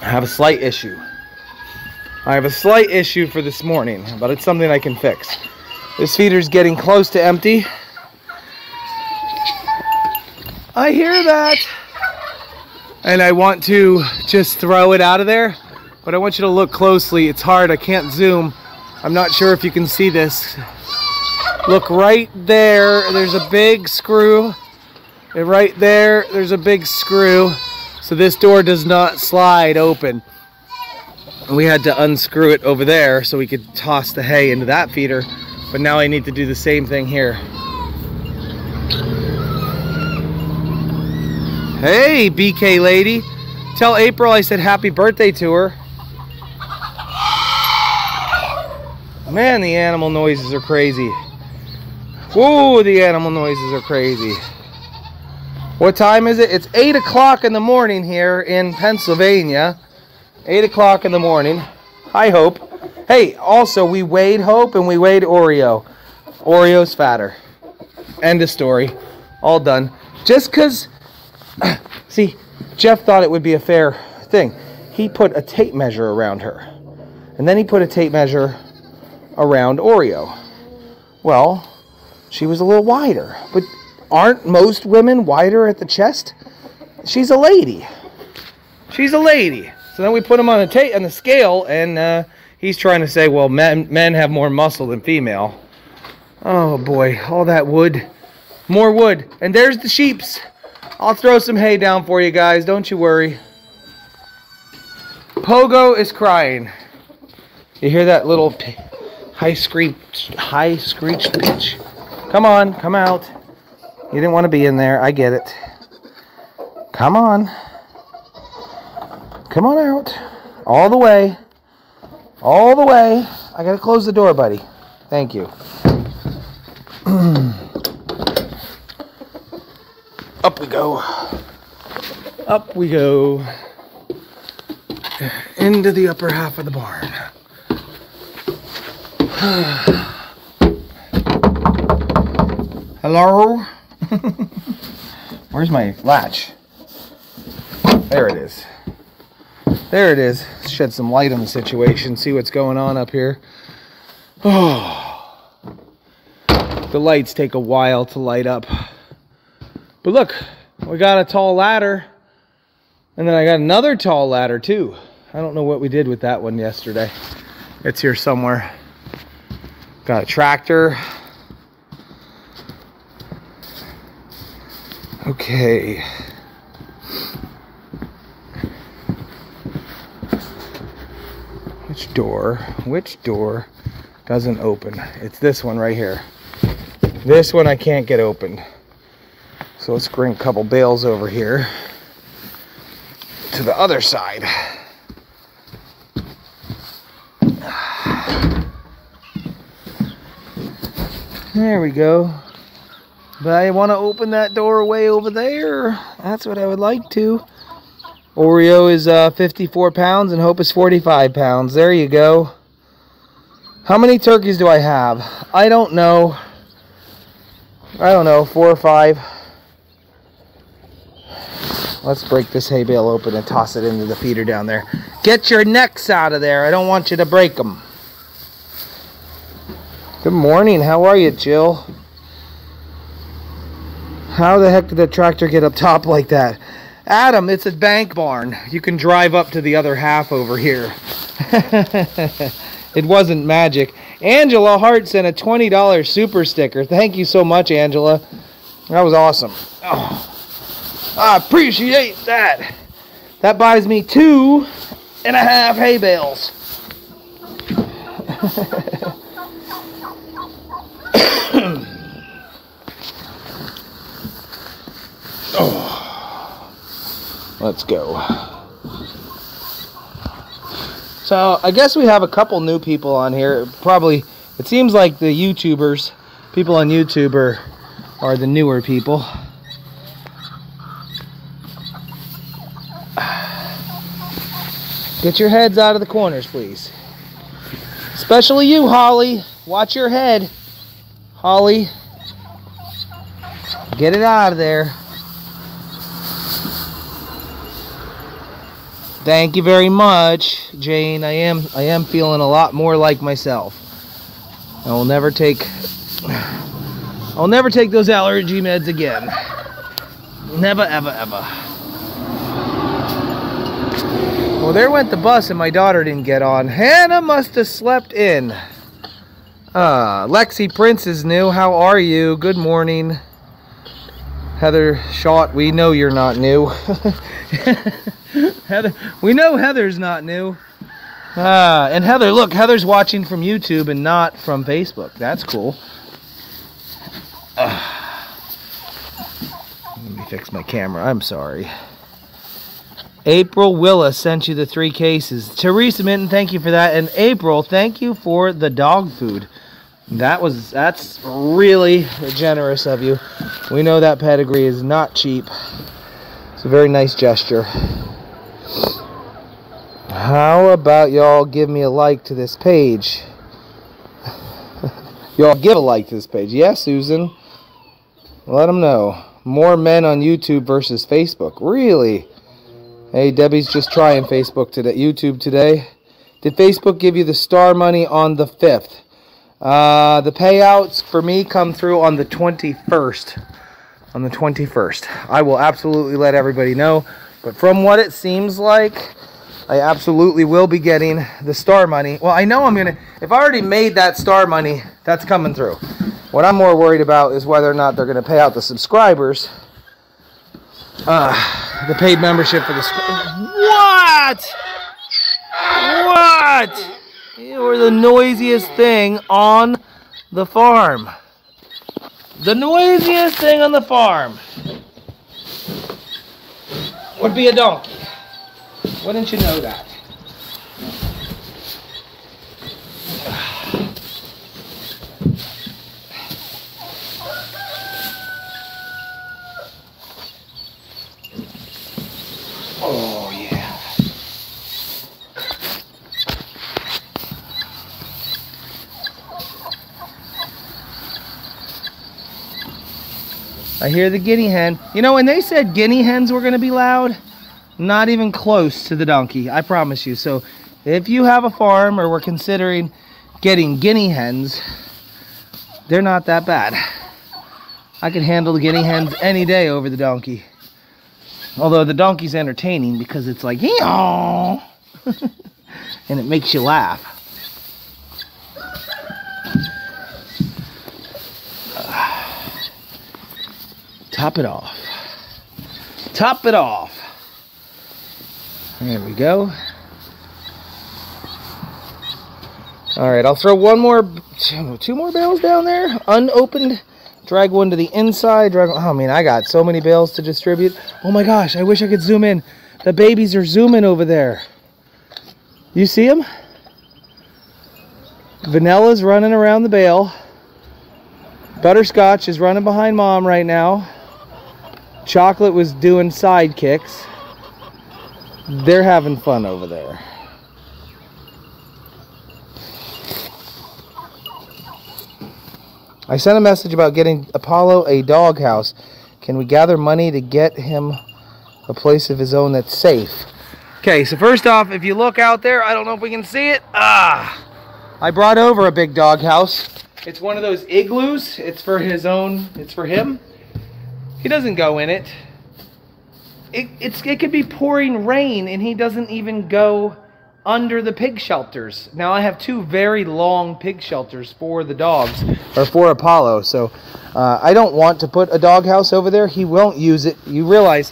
I have a slight issue. I have a slight issue for this morning, but it's something I can fix. This feeder's getting close to empty. I hear that. And I want to just throw it out of there, but I want you to look closely. It's hard, I can't zoom. I'm not sure if you can see this. Look right there, there's a big screw. And right there, there's a big screw. So this door does not slide open. And we had to unscrew it over there so we could toss the hay into that feeder. But now I need to do the same thing here. Hey, BK lady. Tell April I said happy birthday to her. Man, the animal noises are crazy. Whoa, the animal noises are crazy. What time is it? It's 8 o'clock in the morning here in Pennsylvania. 8 o'clock in the morning. Hi, Hope. Hey, also, we weighed Hope and we weighed Oreo. Oreo's fatter. End of story. All done. Just because, see, Jeff thought it would be a fair thing. He put a tape measure around her. And then he put a tape measure around Oreo. Well, she was a little wider. But aren't most women wider at the chest? She's a lady. She's a lady. So then we put him on a tape on the scale, and uh, he's trying to say, well, men men have more muscle than female. Oh boy, all that wood, more wood, and there's the sheep's. I'll throw some hay down for you guys. Don't you worry. Pogo is crying. You hear that little high screech, high screech pitch? Come on, come out. You didn't want to be in there. I get it. Come on. Come on out. All the way. All the way. I gotta close the door, buddy. Thank you. Up we go. Up we go. Into the upper half of the barn. Hello? Where's my latch? There it is. There it is. Shed some light on the situation, see what's going on up here. Oh. The lights take a while to light up. But look, we got a tall ladder. And then I got another tall ladder too. I don't know what we did with that one yesterday. It's here somewhere. Got a tractor. Okay. Which door? Which door doesn't open? It's this one right here. This one I can't get open. So let's bring a couple bales over here to the other side. There we go. But I want to open that door way over there. That's what I would like to. Oreo is uh, 54 pounds and Hope is 45 pounds. There you go. How many turkeys do I have? I don't know. I don't know, four or five. Let's break this hay bale open and toss it into the feeder down there. Get your necks out of there. I don't want you to break them. Good morning. How are you, Jill? How the heck did the tractor get up top like that? Adam, it's a bank barn. You can drive up to the other half over here. it wasn't magic. Angela Hart sent a $20 super sticker. Thank you so much, Angela. That was awesome. Oh, I appreciate that. That buys me two and a half hay bales. Oh. Let's go. So I guess we have a couple new people on here. Probably, it seems like the YouTubers, people on YouTube are, are the newer people. Get your heads out of the corners, please. Especially you, Holly. Watch your head. Holly. Get it out of there. Thank you very much, Jane. I am I am feeling a lot more like myself. I will never take I'll never take those allergy meds again. Never ever ever. Well, there went the bus and my daughter didn't get on. Hannah must have slept in. Ah, Lexi Prince is new. How are you? Good morning. Heather Shot, we know you're not new. Heather, we know Heather's not new. Ah, and Heather, look, Heather's watching from YouTube and not from Facebook. That's cool. Ah. Let me fix my camera. I'm sorry. April Willis sent you the three cases. Teresa Minton, thank you for that. And April, thank you for the dog food. That was that's really generous of you. We know that pedigree is not cheap. It's a very nice gesture. How about y'all give me a like to this page? y'all give a like to this page. Yeah, Susan. Let them know. More men on YouTube versus Facebook. Really? Hey, Debbie's just trying Facebook today, YouTube today. Did Facebook give you the star money on the 5th? Uh, the payouts for me come through on the 21st. On the 21st. I will absolutely let everybody know. But from what it seems like, I absolutely will be getting the star money. Well, I know I'm going to, if I already made that star money, that's coming through. What I'm more worried about is whether or not they're going to pay out the subscribers. Uh, the paid membership for the... What? What? Were the noisiest thing on the farm. The noisiest thing on the farm would be a donkey. Wouldn't you know that? Oh, yeah. I hear the guinea hen. You know, when they said guinea hens were going to be loud, not even close to the donkey, I promise you. So if you have a farm or we're considering getting guinea hens, they're not that bad. I can handle the guinea hens any day over the donkey. Although the donkey's entertaining because it's like, and it makes you laugh. Top it off. Top it off. There we go. All right, I'll throw one more, two more bales down there, unopened. Drag one to the inside. Drag. Oh, I mean, I got so many bales to distribute. Oh my gosh, I wish I could zoom in. The babies are zooming over there. You see them? Vanilla's running around the bale. Butterscotch is running behind mom right now. Chocolate was doing side kicks. They're having fun over there. I sent a message about getting Apollo a doghouse. Can we gather money to get him a place of his own that's safe? Okay, so first off, if you look out there, I don't know if we can see it. Ah, I brought over a big doghouse. It's one of those igloos. It's for his own, it's for him. He doesn't go in it. It, it's, it could be pouring rain and he doesn't even go under the pig shelters. Now I have two very long pig shelters for the dogs, or for Apollo. So uh, I don't want to put a doghouse over there. He won't use it. You realize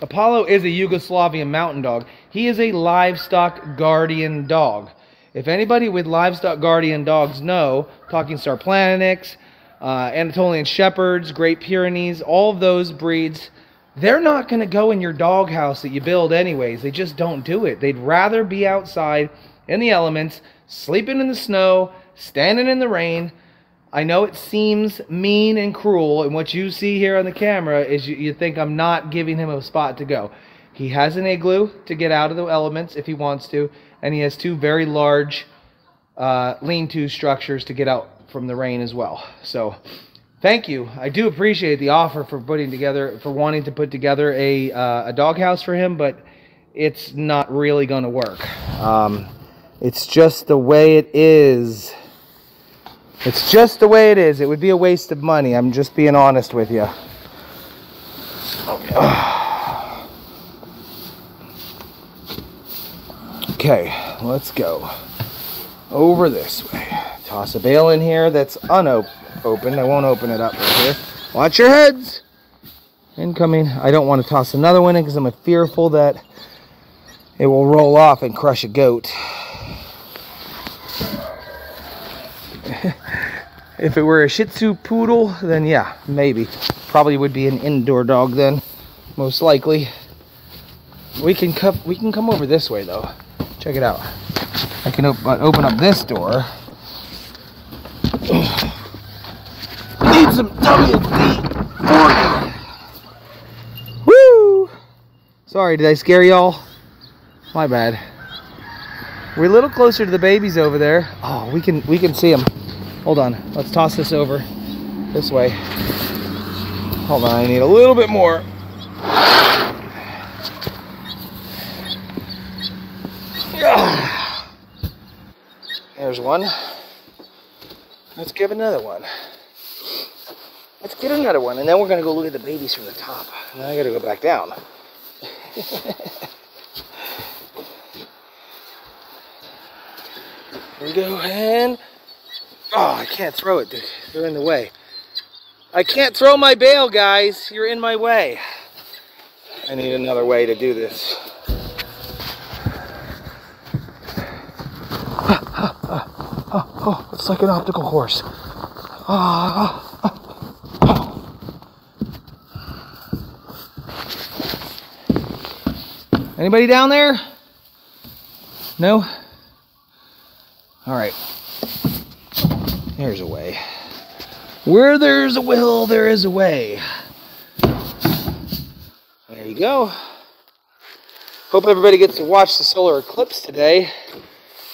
Apollo is a Yugoslavian mountain dog. He is a livestock guardian dog. If anybody with livestock guardian dogs know, Talking Star Planix, uh, Anatolian Shepherds, Great Pyrenees, all of those breeds they're not going to go in your doghouse that you build anyways. They just don't do it. They'd rather be outside in the elements, sleeping in the snow, standing in the rain. I know it seems mean and cruel, and what you see here on the camera is you, you think I'm not giving him a spot to go. He has an igloo to get out of the elements if he wants to, and he has two very large uh, lean-to structures to get out from the rain as well. So Thank you. I do appreciate the offer for putting together, for wanting to put together a, uh, a doghouse for him, but it's not really going to work. Um, it's just the way it is. It's just the way it is. It would be a waste of money. I'm just being honest with you. Okay, let's go over this way. Toss a bale in here that's unopened open. I won't open it up right here. Watch your heads. Incoming. I don't want to toss another one in because I'm fearful that it will roll off and crush a goat. if it were a Shih Tzu Poodle, then yeah, maybe. Probably would be an indoor dog then, most likely. We can come, we can come over this way though. Check it out. I can op uh, open up this door. Need some WD-40. Woo! Sorry, did I scare y'all? My bad. We're a little closer to the babies over there. Oh, we can we can see them. Hold on. Let's toss this over this way. Hold on. I need a little bit more. There's one. Let's give another one. Let's get another one, and then we're gonna go look at the babies from the top. Now I gotta go back down. Here we go, and oh, I can't throw it. dude. They're in the way. I can't throw my bail, guys. You're in my way. I need another way to do this. Oh, oh, like an optical horse. Ah, Anybody down there? No? All right. There's a way. Where there's a will, there is a way. There you go. Hope everybody gets to watch the solar eclipse today.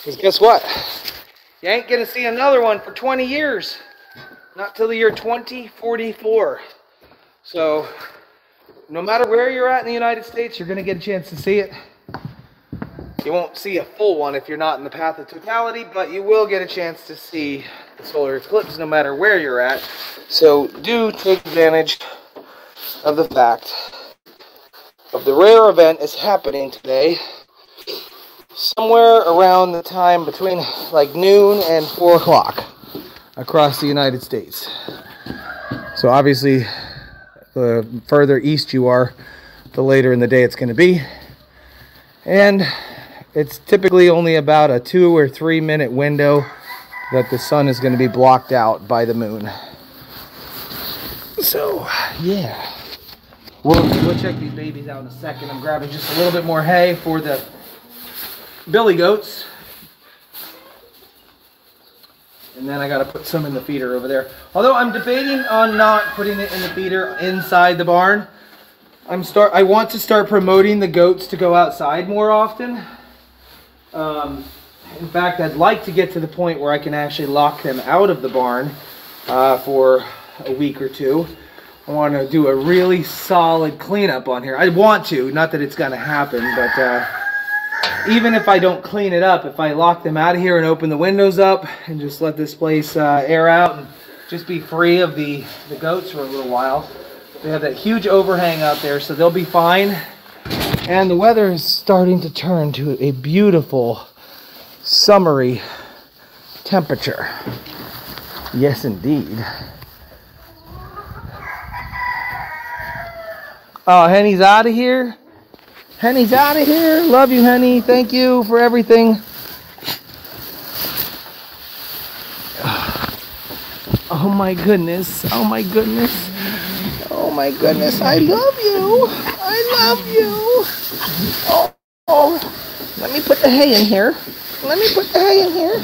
Because guess what? You ain't going to see another one for 20 years. Not till the year 2044. So, no matter where you're at in the United States, you're going to get a chance to see it. You won't see a full one if you're not in the path of totality, but you will get a chance to see the solar eclipse no matter where you're at. So do take advantage of the fact of the rare event is happening today somewhere around the time between like noon and 4 o'clock across the United States. So obviously the further east you are, the later in the day it's going to be. And it's typically only about a two or three minute window that the sun is going to be blocked out by the moon. So, yeah. We'll, we'll check these babies out in a second. I'm grabbing just a little bit more hay for the billy goats. And then I got to put some in the feeder over there. Although I'm debating on not putting it in the feeder inside the barn. I'm start. I want to start promoting the goats to go outside more often. Um, in fact, I'd like to get to the point where I can actually lock them out of the barn uh, for a week or two. I want to do a really solid cleanup on here. I want to, not that it's going to happen, but uh, even if I don't clean it up, if I lock them out of here and open the windows up and just let this place uh, air out and just be free of the, the goats for a little while. They have that huge overhang out there, so they'll be fine. And the weather is starting to turn to a beautiful summery temperature. Yes, indeed. Oh, Henny's out of here. Henny's out of here. Love you, Henny. Thank you for everything. Oh my goodness. Oh my goodness. Oh my goodness. I love you. I love you. Oh, oh. Let me put the hay in here. Let me put the hay in here.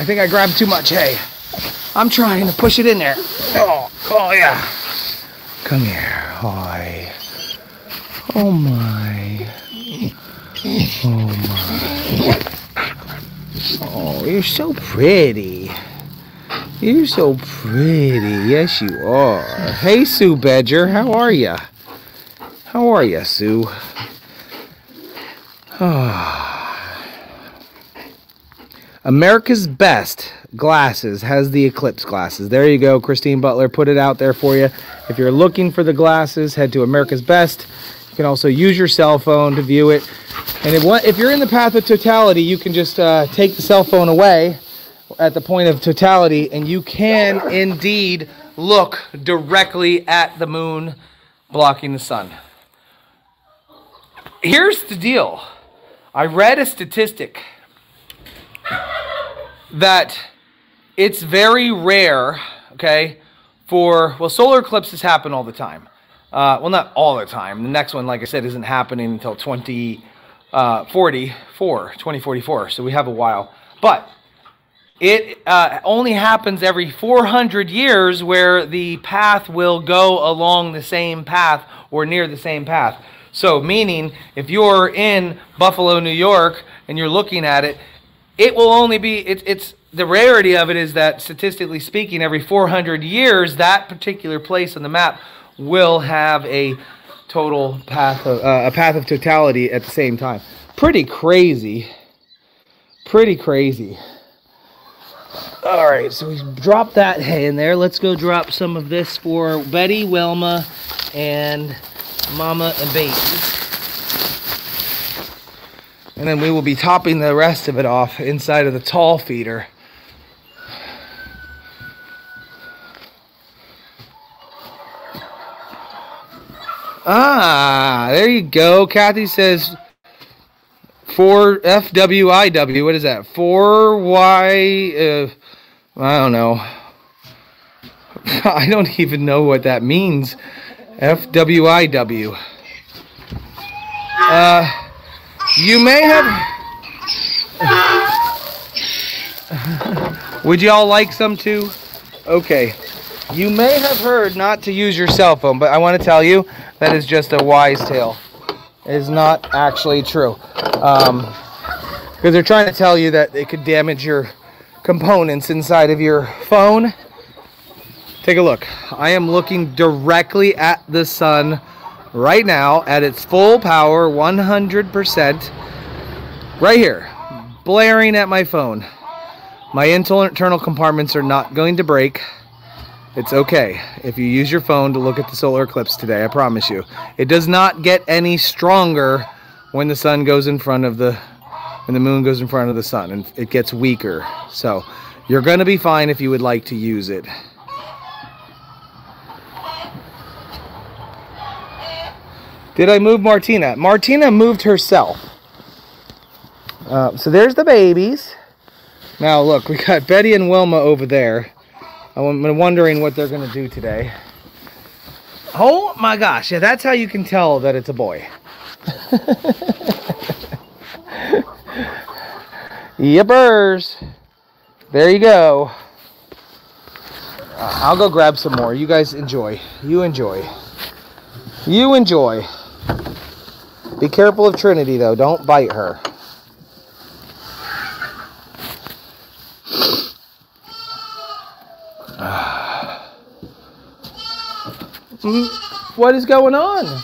I think I grabbed too much hay. I'm trying to push it in there. Oh, oh yeah. Come here. Hi. Oh my. Oh my. Oh, you're so pretty. You're so pretty. Yes, you are. Hey, Sue Badger. How are ya? How are ya, Sue? Ah. America's Best Glasses has the Eclipse glasses. There you go. Christine Butler put it out there for you. If you're looking for the glasses, head to America's Best. You can also use your cell phone to view it. And if, if you're in the path of totality, you can just uh, take the cell phone away at the point of totality, and you can indeed look directly at the moon blocking the sun. Here's the deal I read a statistic that it's very rare, okay, for, well, solar eclipses happen all the time. Uh, well, not all the time. The next one, like I said, isn't happening until 2044, uh, 2044. So we have a while. But it uh, only happens every 400 years where the path will go along the same path or near the same path. So, meaning if you're in Buffalo, New York, and you're looking at it, it will only be, it, it's the rarity of it is that statistically speaking, every 400 years, that particular place on the map will have a total path of, uh, a path of totality at the same time. Pretty crazy. Pretty crazy. All right, so we dropped that hay in there. Let's go drop some of this for Betty, Wilma, and Mama and babies. And then we will be topping the rest of it off inside of the tall feeder. Ah, there you go. Kathy says four FWIW. What is that? Four Y. Uh, I don't know. I don't even know what that means. FWIW. Uh, you may have. Would y'all like some too? Okay. You may have heard not to use your cell phone, but I want to tell you that is just a wise tale. It is not actually true. Um, because they're trying to tell you that it could damage your components inside of your phone. Take a look. I am looking directly at the sun right now at its full power, 100%, right here, blaring at my phone. My internal compartments are not going to break. It's okay if you use your phone to look at the solar eclipse today, I promise you. It does not get any stronger when the sun goes in front of the when the moon goes in front of the sun and it gets weaker. So, you're going to be fine if you would like to use it. Did I move Martina? Martina moved herself. Uh, so there's the babies. Now look, we got Betty and Wilma over there. I'm wondering what they're going to do today. Oh my gosh, yeah, that's how you can tell that it's a boy. Yippers. There you go. Uh, I'll go grab some more. You guys enjoy. You enjoy. You enjoy. Be careful of Trinity, though. Don't bite her. What is going on?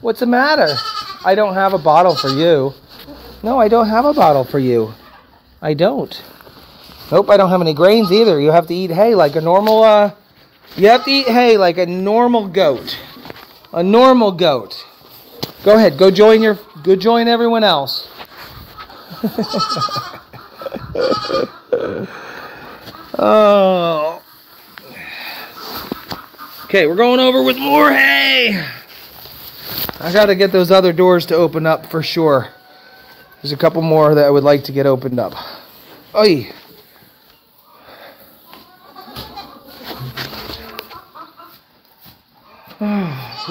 What's the matter? I don't have a bottle for you. No, I don't have a bottle for you. I don't. Nope, I don't have any grains either. You have to eat hay like a normal, uh, you have to eat hay like a normal goat. A normal goat. Go ahead, go join your, go join everyone else. oh. Okay, we're going over with more hay. I got to get those other doors to open up for sure. There's a couple more that I would like to get opened up. Oi.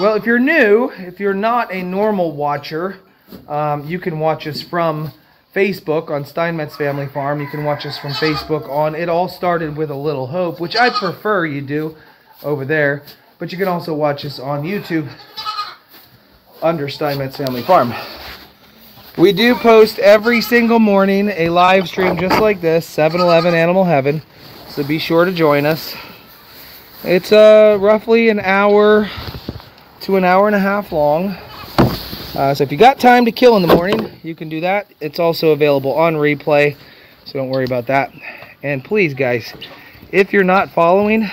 Well, if you're new, if you're not a normal watcher, um, you can watch us from Facebook on Steinmetz Family Farm. You can watch us from Facebook on It All Started with a Little Hope, which I prefer you do over there. But you can also watch us on YouTube under Steinmetz Family Farm. We do post every single morning a live stream just like this, 7-Eleven Animal Heaven. So be sure to join us. It's uh, roughly an hour to an hour and a half long. Uh, so if you got time to kill in the morning, you can do that. It's also available on replay, so don't worry about that. And please, guys, if you're not following,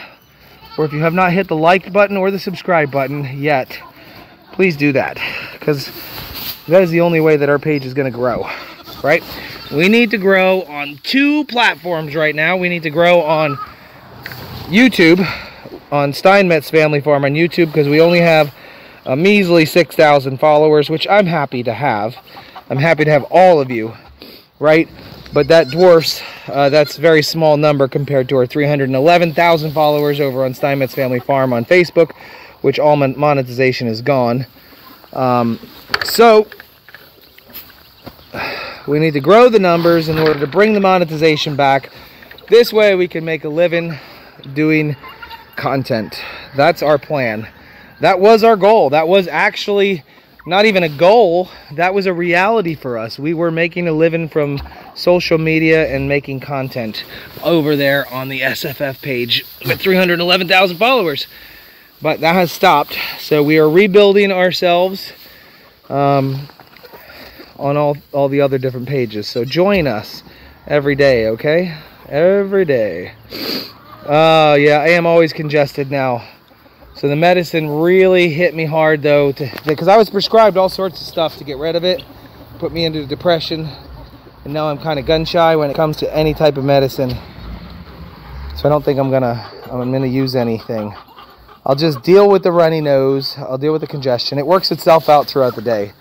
or if you have not hit the like button or the subscribe button yet, please do that because that is the only way that our page is going to grow, right? We need to grow on two platforms right now. We need to grow on YouTube, on Steinmetz Family Farm on YouTube because we only have a measly 6,000 followers, which I'm happy to have. I'm happy to have all of you, right? but that dwarfs uh, that's a very small number compared to our 311,000 followers over on Steinmetz Family Farm on Facebook, which all monetization is gone. Um, so we need to grow the numbers in order to bring the monetization back. This way we can make a living doing content. That's our plan. That was our goal. That was actually not even a goal. That was a reality for us. We were making a living from social media and making content over there on the SFF page with 311,000 followers. But that has stopped. So we are rebuilding ourselves um, on all, all the other different pages. So join us every day, okay? Every day. Uh, yeah, I am always congested now. So the medicine really hit me hard though, because I was prescribed all sorts of stuff to get rid of it, put me into depression, and now I'm kind of gun shy when it comes to any type of medicine. So I don't think I'm gonna I'm gonna use anything. I'll just deal with the runny nose. I'll deal with the congestion. It works itself out throughout the day,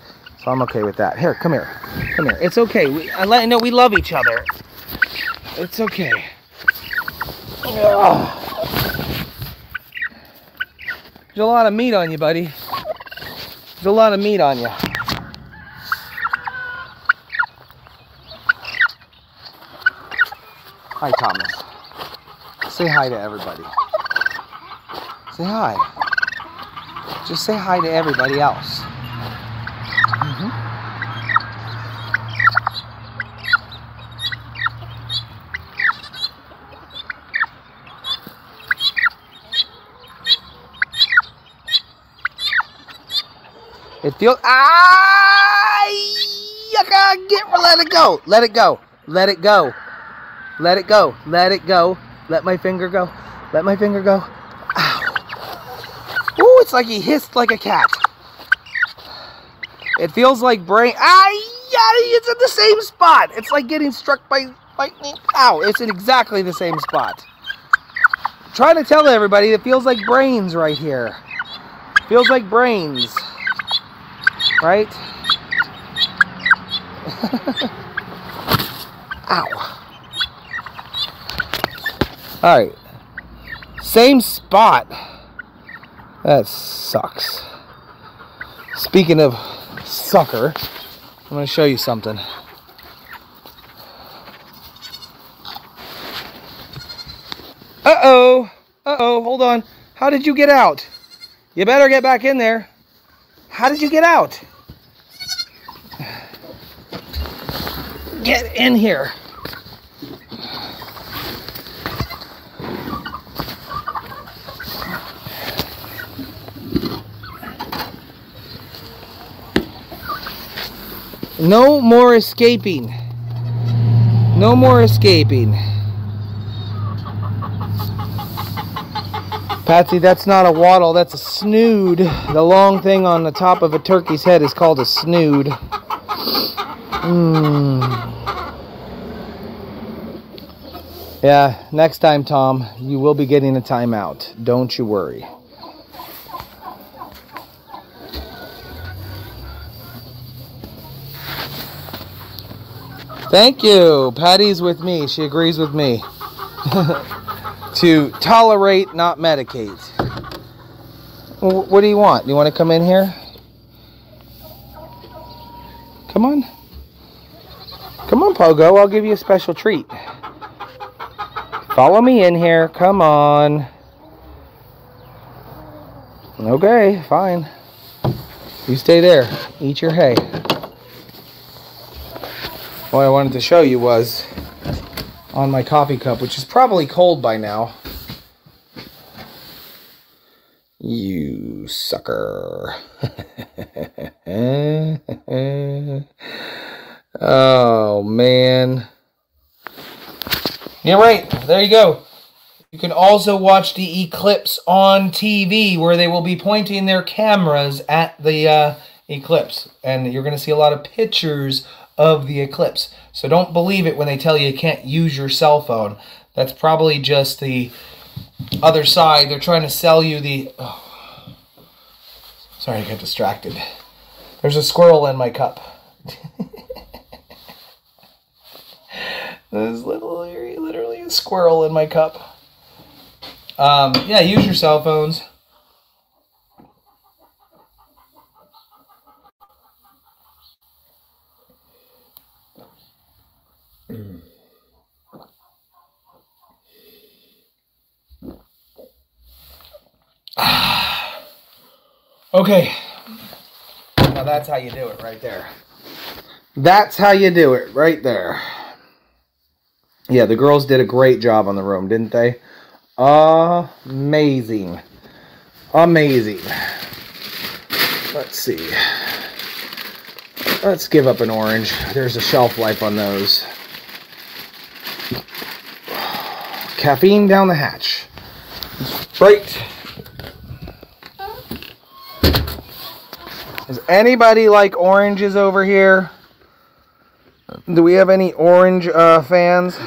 so I'm okay with that. Here, come here, come here. It's okay. We, I let you know we love each other. It's okay. There's a lot of meat on you, buddy. There's a lot of meat on you. Hi, Thomas. Say hi to everybody. Say hi. Just say hi to everybody else. It feels. Ah! Yucca! Get. Let it go. Let it go. Let it go. Let it go. Let it go. Let my finger go. Let my finger go. Ow. Ooh, it's like he hissed like a cat. It feels like brain. Yeah, it's in the same spot. It's like getting struck by lightning. Ow! It's in exactly the same spot. I'm trying to tell everybody it feels like brains right here. Feels like brains right? Ow. Alright. Same spot. That sucks. Speaking of sucker, I'm going to show you something. Uh-oh. Uh-oh. Hold on. How did you get out? You better get back in there. How did you get out? Get in here. No more escaping. No more escaping. Patsy, that's not a wattle, that's a snood. The long thing on the top of a turkey's head is called a snood. Mm. Yeah, next time, Tom, you will be getting a timeout. Don't you worry. Thank you. Patty's with me. She agrees with me. to tolerate, not medicate. What do you want? Do you want to come in here? Come on. Come on, Pogo. I'll give you a special treat. Follow me in here. Come on. Okay, fine. You stay there. Eat your hay. What I wanted to show you was on my coffee cup, which is probably cold by now. You sucker. oh, man. Yeah, right. There you go. You can also watch the eclipse on TV where they will be pointing their cameras at the uh, eclipse. And you're going to see a lot of pictures of the eclipse. So don't believe it when they tell you you can't use your cell phone. That's probably just the other side. They're trying to sell you the... Oh, sorry, I got distracted. There's a squirrel in my cup. There's literally, literally a squirrel in my cup. Um, yeah, use your cell phones. Okay. Now that's how you do it right there. That's how you do it right there. Yeah, the girls did a great job on the room, didn't they? Amazing. Amazing. Let's see. Let's give up an orange. There's a shelf life on those. Caffeine down the hatch. Right. Does anybody like oranges over here? Do we have any orange uh, fans?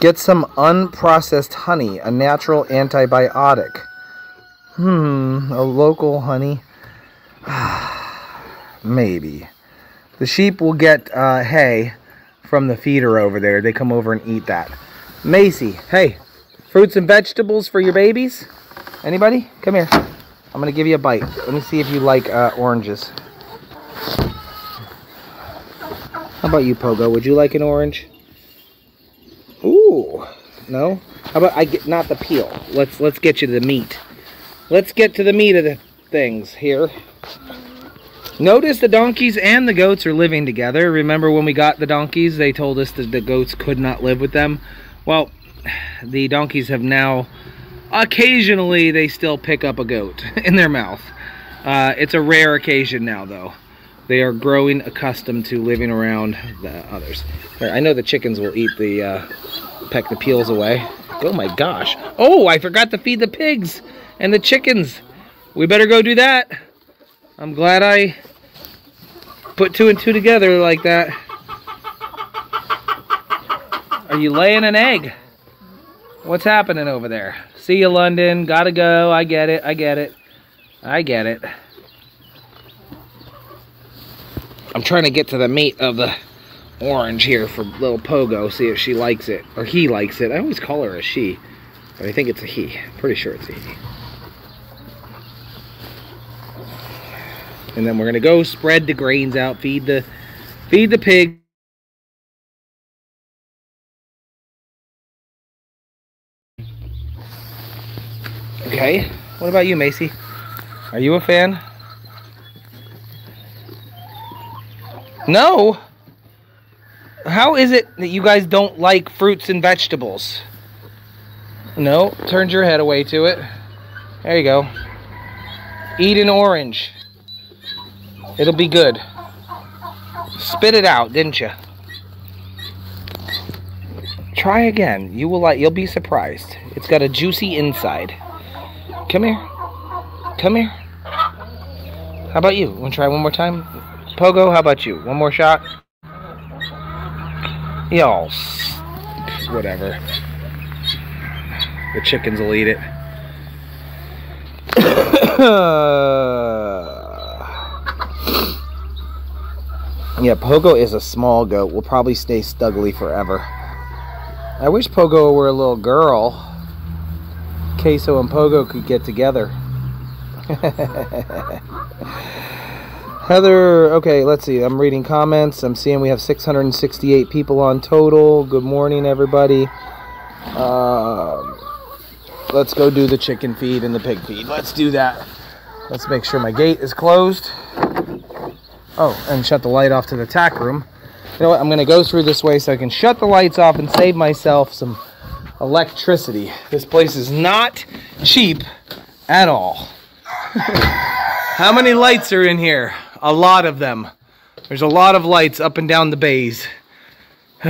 Get some unprocessed honey, a natural antibiotic. Hmm, a local honey. Maybe. The sheep will get uh, hay from the feeder over there. They come over and eat that. Macy, hey, fruits and vegetables for your babies? Anybody? Come here. I'm going to give you a bite. Let me see if you like uh, oranges. How about you, Pogo? Would you like an orange? Ooh, no. How about I get not the peel? Let's let's get you the meat. Let's get to the meat of the things here. Notice the donkeys and the goats are living together. Remember when we got the donkeys, they told us that the goats could not live with them. Well, the donkeys have now, occasionally they still pick up a goat in their mouth. Uh, it's a rare occasion now though. They are growing accustomed to living around the others. I know the chickens will eat the, uh, peck the peels away. Oh my gosh. Oh, I forgot to feed the pigs and the chickens. We better go do that. I'm glad I put two and two together like that. Are you laying an egg? What's happening over there? See you, London. Gotta go. I get it. I get it. I get it. I'm trying to get to the meat of the orange here for little Pogo, see if she likes it. Or he likes it. I always call her a she. But I think it's a he. Pretty sure it's a he. And then we're gonna go spread the grains out, feed the feed the pig. Okay. What about you, Macy? Are you a fan? No. How is it that you guys don't like fruits and vegetables? No, turned your head away to it. There you go. Eat an orange. It'll be good. Spit it out, didn't you? Try again. You will like you'll be surprised. It's got a juicy inside. Come here. Come here. How about you? Want to try one more time? Pogo, how about you? One more shot? Y'all, whatever. The chickens will eat it. yeah, Pogo is a small goat. Will probably stay stugly forever. I wish Pogo were a little girl. Queso and Pogo could get together. Heather, okay, let's see. I'm reading comments. I'm seeing we have 668 people on total. Good morning, everybody. Um, let's go do the chicken feed and the pig feed. Let's do that. Let's make sure my gate is closed. Oh, and shut the light off to the tack room. You know what? I'm going to go through this way so I can shut the lights off and save myself some electricity. This place is not cheap at all. How many lights are in here? A lot of them. There's a lot of lights up and down the bays.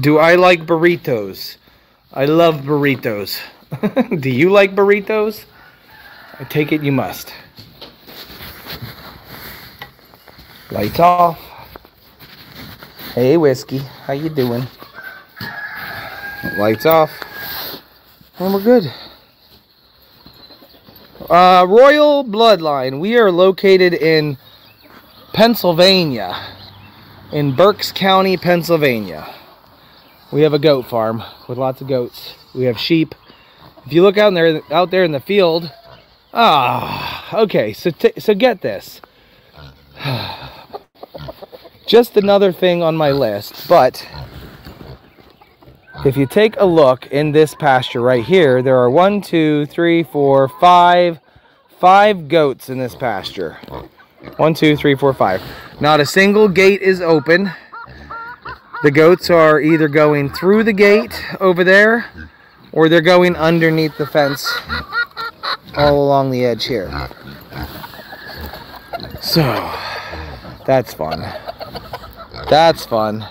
Do I like burritos? I love burritos. Do you like burritos? I take it you must. Lights off. Hey, Whiskey. How you doing? Lights off. And we're good. Uh, Royal Bloodline. We are located in Pennsylvania. In Berks County, Pennsylvania. We have a goat farm with lots of goats. We have sheep. If you look out there, out there in the field, ah, okay. So, so get this. Just another thing on my list, but if you take a look in this pasture right here, there are one, two, three, four, five, five goats in this pasture. One, two, three, four, five. Not a single gate is open. The goats are either going through the gate over there or they're going underneath the fence all along the edge here. So, that's fun. That's fun.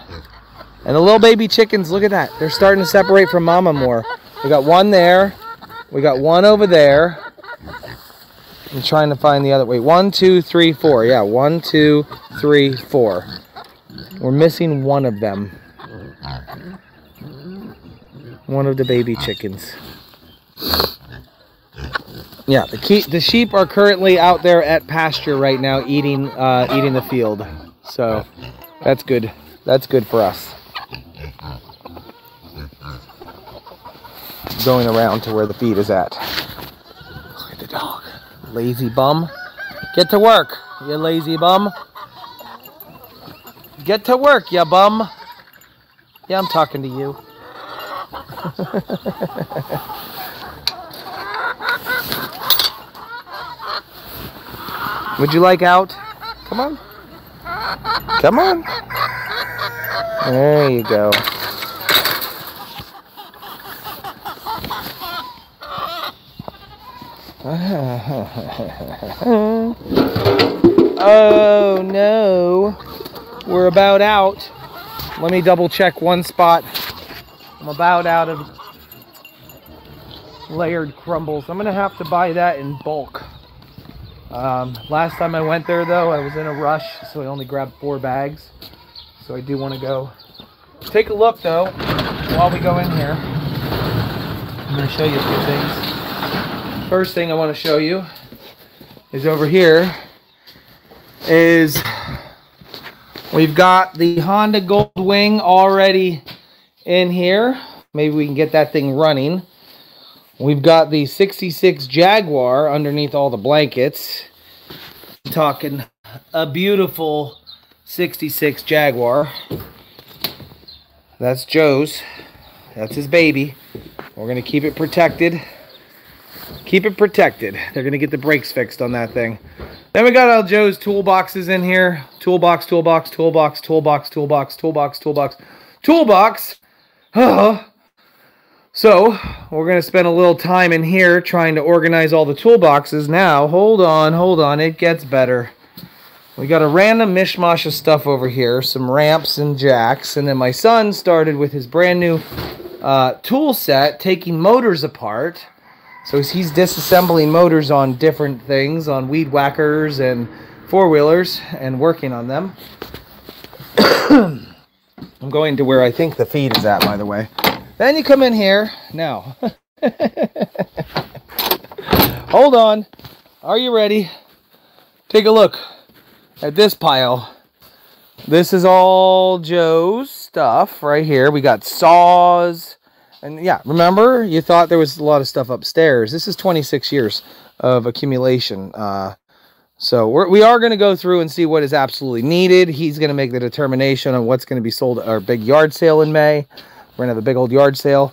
And the little baby chickens, look at that. They're starting to separate from mama more. We got one there. We got one over there. I'm trying to find the other. Wait, one, two, three, four. Yeah, one, two, three, four. We're missing one of them. One of the baby chickens. Yeah, the key, the sheep are currently out there at pasture right now, eating uh, eating the field. So that's good. That's good for us. Going around to where the feed is at. Look at the dog. Lazy bum. Get to work, you lazy bum. Get to work, you bum. Yeah, I'm talking to you. Would you like out? Come on. Come on. There you go. oh no. We're about out. Let me double check one spot. I'm about out of layered crumbles. I'm gonna have to buy that in bulk. Um, last time I went there though, I was in a rush, so I only grabbed four bags. So I do want to go take a look though while we go in here. I'm going to show you a few things. First thing I want to show you is over here is we've got the Honda Gold Wing already in here. Maybe we can get that thing running. We've got the 66 Jaguar underneath all the blankets. Talking a beautiful 66 Jaguar. That's Joe's. That's his baby. We're going to keep it protected. Keep it protected. They're going to get the brakes fixed on that thing. Then we got all Joe's toolboxes in here. Toolbox, toolbox, toolbox, toolbox, toolbox, toolbox, toolbox, toolbox. Oh. So, we're going to spend a little time in here trying to organize all the toolboxes. Now, hold on, hold on. It gets better. We got a random mishmash of stuff over here. Some ramps and jacks. And then my son started with his brand new uh, tool set, taking motors apart. So he's disassembling motors on different things, on weed whackers and four-wheelers, and working on them. I'm going to where I think the feed is at, by the way. Then you come in here. Now, hold on. Are you ready? Take a look at this pile. This is all Joe's stuff right here. We got saws. And yeah, remember, you thought there was a lot of stuff upstairs. This is 26 years of accumulation. Uh, so we're, we are going to go through and see what is absolutely needed. He's going to make the determination on what's going to be sold at our big yard sale in May. We're going to have a big old yard sale.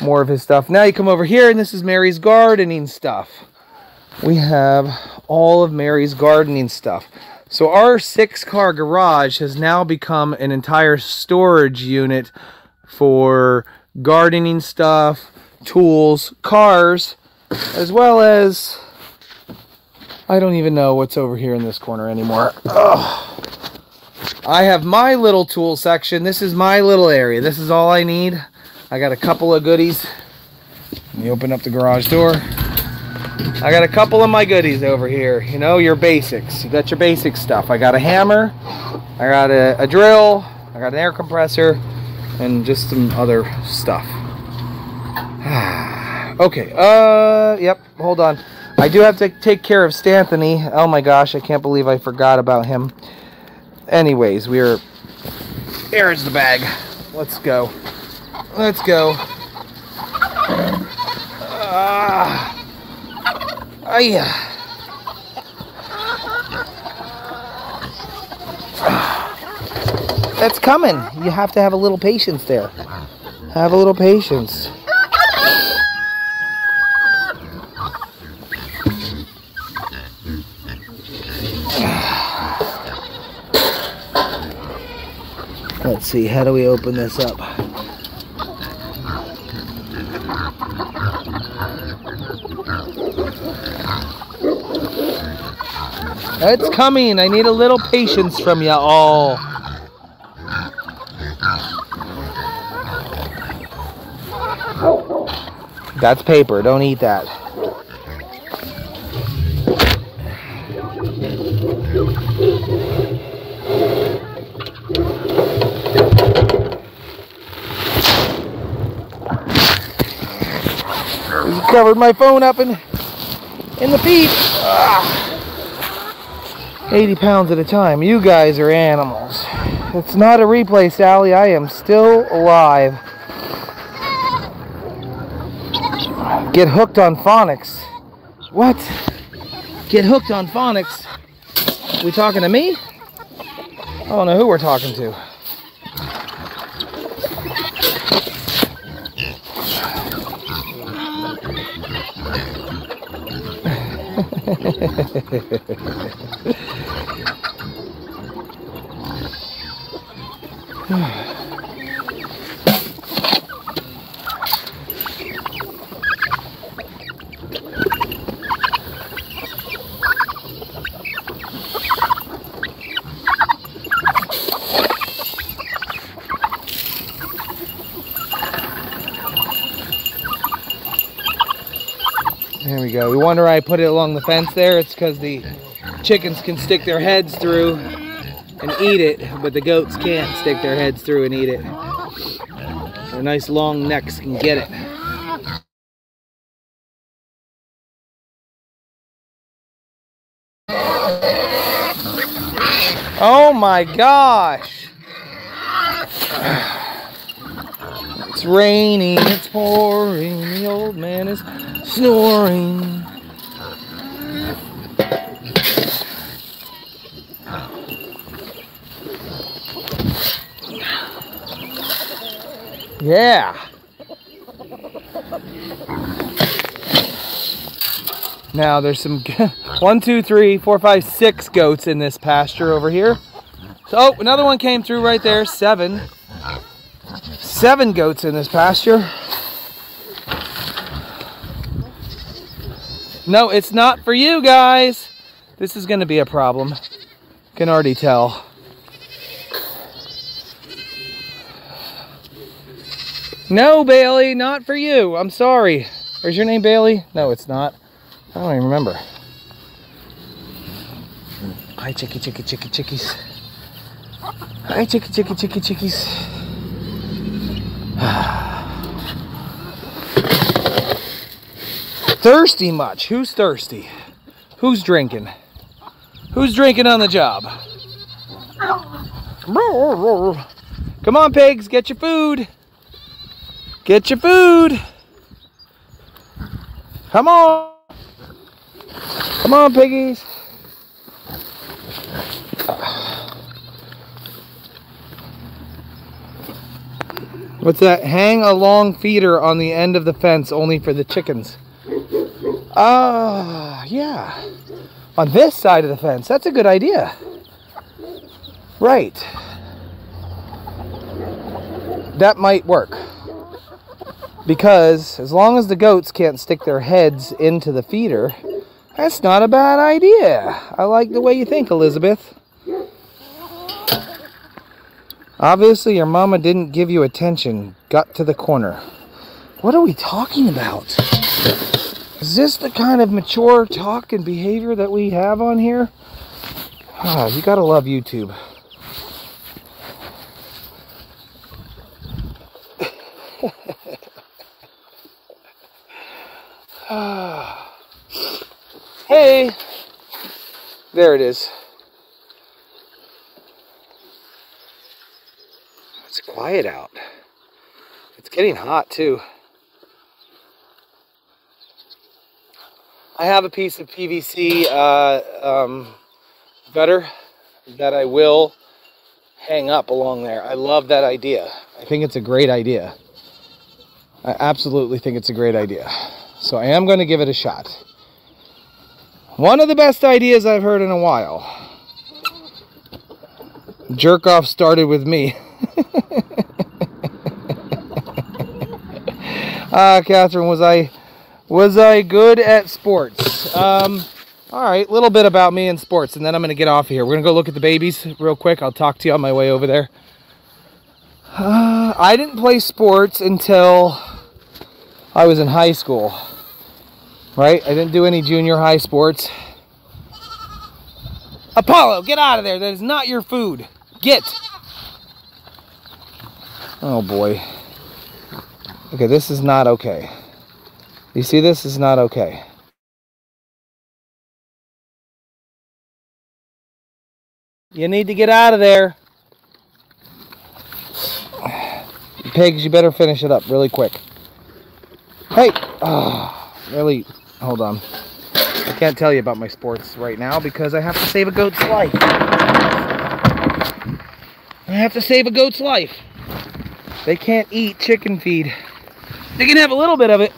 More of his stuff. Now you come over here and this is Mary's gardening stuff. We have all of Mary's gardening stuff. So our six car garage has now become an entire storage unit for gardening stuff, tools, cars, as well as I don't even know what's over here in this corner anymore. Ugh. I have my little tool section. This is my little area. This is all I need. I got a couple of goodies. Let me open up the garage door. I got a couple of my goodies over here. You know, your basics. You got your basic stuff. I got a hammer. I got a, a drill. I got an air compressor. And just some other stuff. okay. Uh, yep. Hold on. I do have to take care of Stanthony. Oh my gosh, I can't believe I forgot about him. Anyways, we're... There's the bag. Let's go. Let's go. Ah. Uh, yeah. That's coming. You have to have a little patience there. Have a little patience. Let's see, how do we open this up? It's coming. I need a little patience from you all. That's paper. Don't eat that. You covered my phone up in in the feet. Ah. 80 pounds at a time. You guys are animals. It's not a replay, Sally. I am still alive. Get hooked on phonics. What? Get hooked on phonics? We talking to me? I don't know who we're talking to. There we go. We wonder why I put it along the fence there. It's because the chickens can stick their heads through and eat it, but the goats can't stick their heads through and eat it. Their nice long necks can get it. Oh my gosh! It's raining, it's pouring, the old man is snoring. Yeah. Now there's some one, two, three, four, five, six goats in this pasture over here. So oh, another one came through right there. Seven. Seven goats in this pasture. No, it's not for you guys. This is going to be a problem. Can already tell. No, Bailey, not for you. I'm sorry. Is your name Bailey? No, it's not. I don't even remember. Hi, chicky, chicky, chicky, chickies. Hi, chicky, chicky, chicky, chickies. thirsty much? Who's thirsty? Who's drinking? Who's drinking on the job? Come on, pigs, get your food. Get your food. Come on. Come on, piggies. What's that? Hang a long feeder on the end of the fence only for the chickens. Ah, uh, yeah. On this side of the fence. That's a good idea. Right. That might work. Because as long as the goats can't stick their heads into the feeder, that's not a bad idea. I like the way you think, Elizabeth. Obviously, your mama didn't give you attention. Got to the corner. What are we talking about? Is this the kind of mature talk and behavior that we have on here? Oh, you gotta love YouTube. Ah. hey! There it is. It's quiet out. It's getting hot too. I have a piece of PVC uh, um, gutter that I will hang up along there. I love that idea. I think it's a great idea. I absolutely think it's a great idea. So I am going to give it a shot. One of the best ideas I've heard in a while. Jerk off started with me. Ah, Catherine, was I was I good at sports? Um, all right, a little bit about me and sports, and then I'm gonna get off of here. We're gonna go look at the babies real quick. I'll talk to you on my way over there. Uh, I didn't play sports until I was in high school. Right? I didn't do any junior high sports. Apollo, get out of there. That is not your food. Get. Oh boy. Okay, this is not okay. You see, this is not okay. You need to get out of there. Pigs, you better finish it up really quick. Hey! Oh, really, hold on. I can't tell you about my sports right now because I have to save a goat's life. I have to save a goat's life. They can't eat chicken feed. They can have a little bit of it,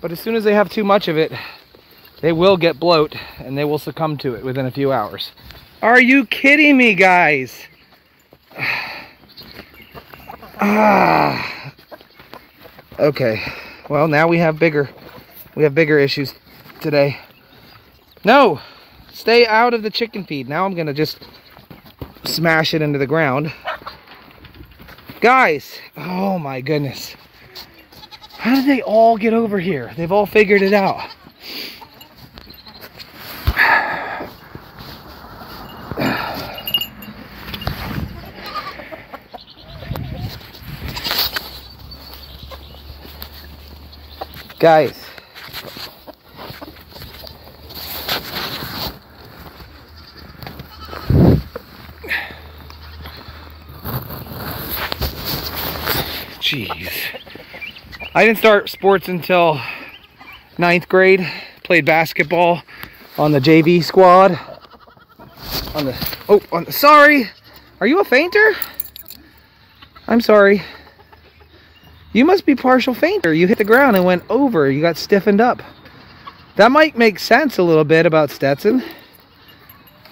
but as soon as they have too much of it, they will get bloat and they will succumb to it within a few hours. Are you kidding me, guys? ah. Okay. Well, now we have bigger we have bigger issues today. No. Stay out of the chicken feed. Now I'm to just smash it into the ground. Guys, oh my goodness. How did they all get over here? They've all figured it out. Guys. Jeez. I didn't start sports until ninth grade. Played basketball on the JV squad. On the, oh, on the, sorry. Are you a fainter? I'm sorry. You must be partial fainter. You hit the ground and went over. You got stiffened up. That might make sense a little bit about Stetson.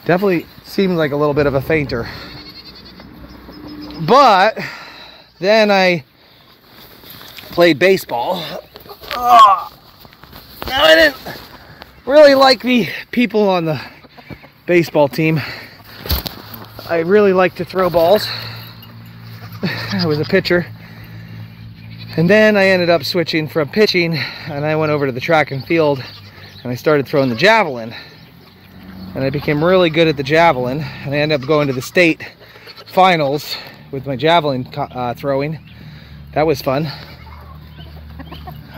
Definitely seemed like a little bit of a fainter. But then I played baseball. Oh, I didn't really like the people on the baseball team. I really like to throw balls. I was a pitcher. And then I ended up switching from pitching and I went over to the track and field and I started throwing the javelin. And I became really good at the javelin and I ended up going to the state finals with my javelin uh, throwing. That was fun.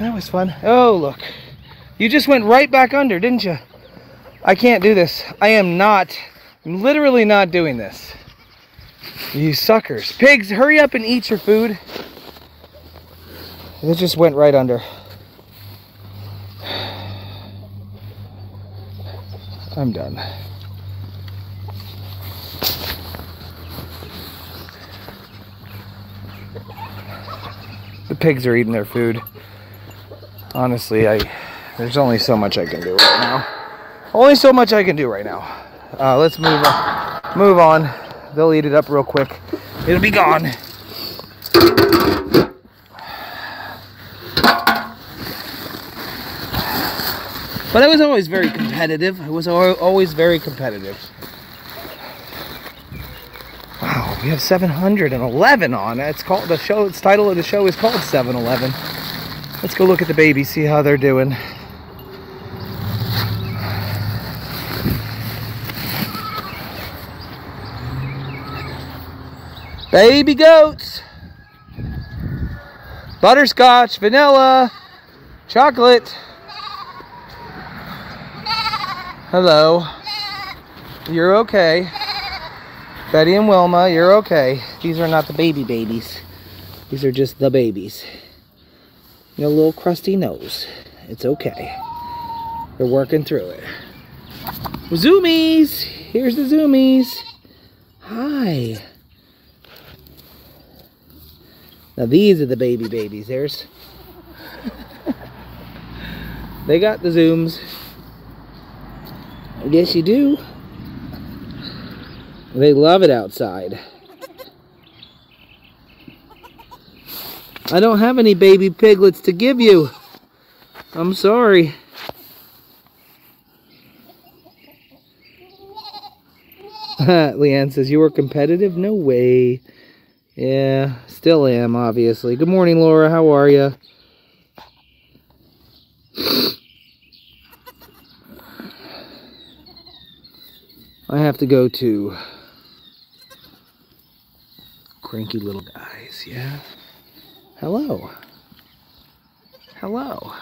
That was fun. Oh, look. You just went right back under, didn't you? I can't do this. I am not, I'm literally not doing this. You suckers. Pigs, hurry up and eat your food. It just went right under. I'm done. The pigs are eating their food honestly, I there's only so much I can do right now. Only so much I can do right now. Uh, let's move on. Move on. They'll eat it up real quick. It'll be gone. But I was always very competitive. I was always very competitive. Wow, we have 711 on. It's called the show. Its title of the show is called 711. Let's go look at the babies, see how they're doing. Baby goats. Butterscotch, vanilla, chocolate. Hello. You're okay. Betty and Wilma, you're okay. These are not the baby babies. These are just the babies. You know, little crusty nose. It's okay. They're working through it. Zoomies! Here's the zoomies. Hi. Now these are the baby babies. There's They got the zooms. I guess you do. They love it outside. I don't have any baby piglets to give you. I'm sorry. Leanne says, you were competitive? No way. Yeah, still am, obviously. Good morning, Laura. How are you? I have to go to cranky little guys, yeah? Hello. Hello.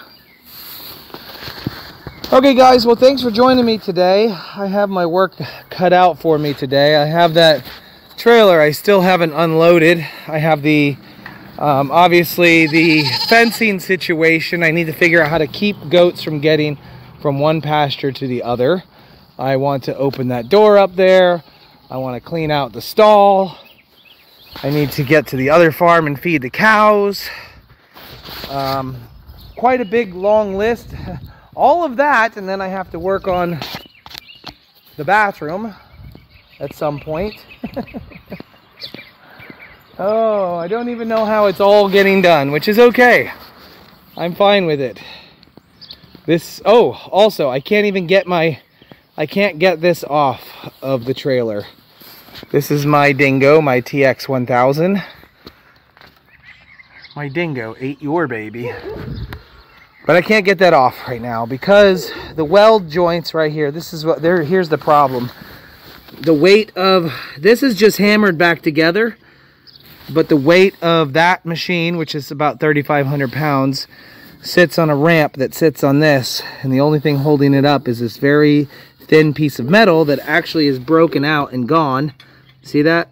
Okay, guys, well, thanks for joining me today. I have my work cut out for me today. I have that trailer I still haven't unloaded. I have the, um, obviously, the fencing situation. I need to figure out how to keep goats from getting from one pasture to the other. I want to open that door up there. I want to clean out the stall. I need to get to the other farm and feed the cows. Um, quite a big long list. all of that and then I have to work on the bathroom at some point. oh, I don't even know how it's all getting done, which is okay. I'm fine with it. This, oh, also, I can't even get my, I can't get this off of the trailer. This is my dingo, my TX1000. My dingo ate your baby. But I can't get that off right now because the weld joints right here, this is what there here's the problem. The weight of this is just hammered back together, but the weight of that machine, which is about 3,500 pounds, sits on a ramp that sits on this, and the only thing holding it up is this very thin piece of metal that actually is broken out and gone. See that?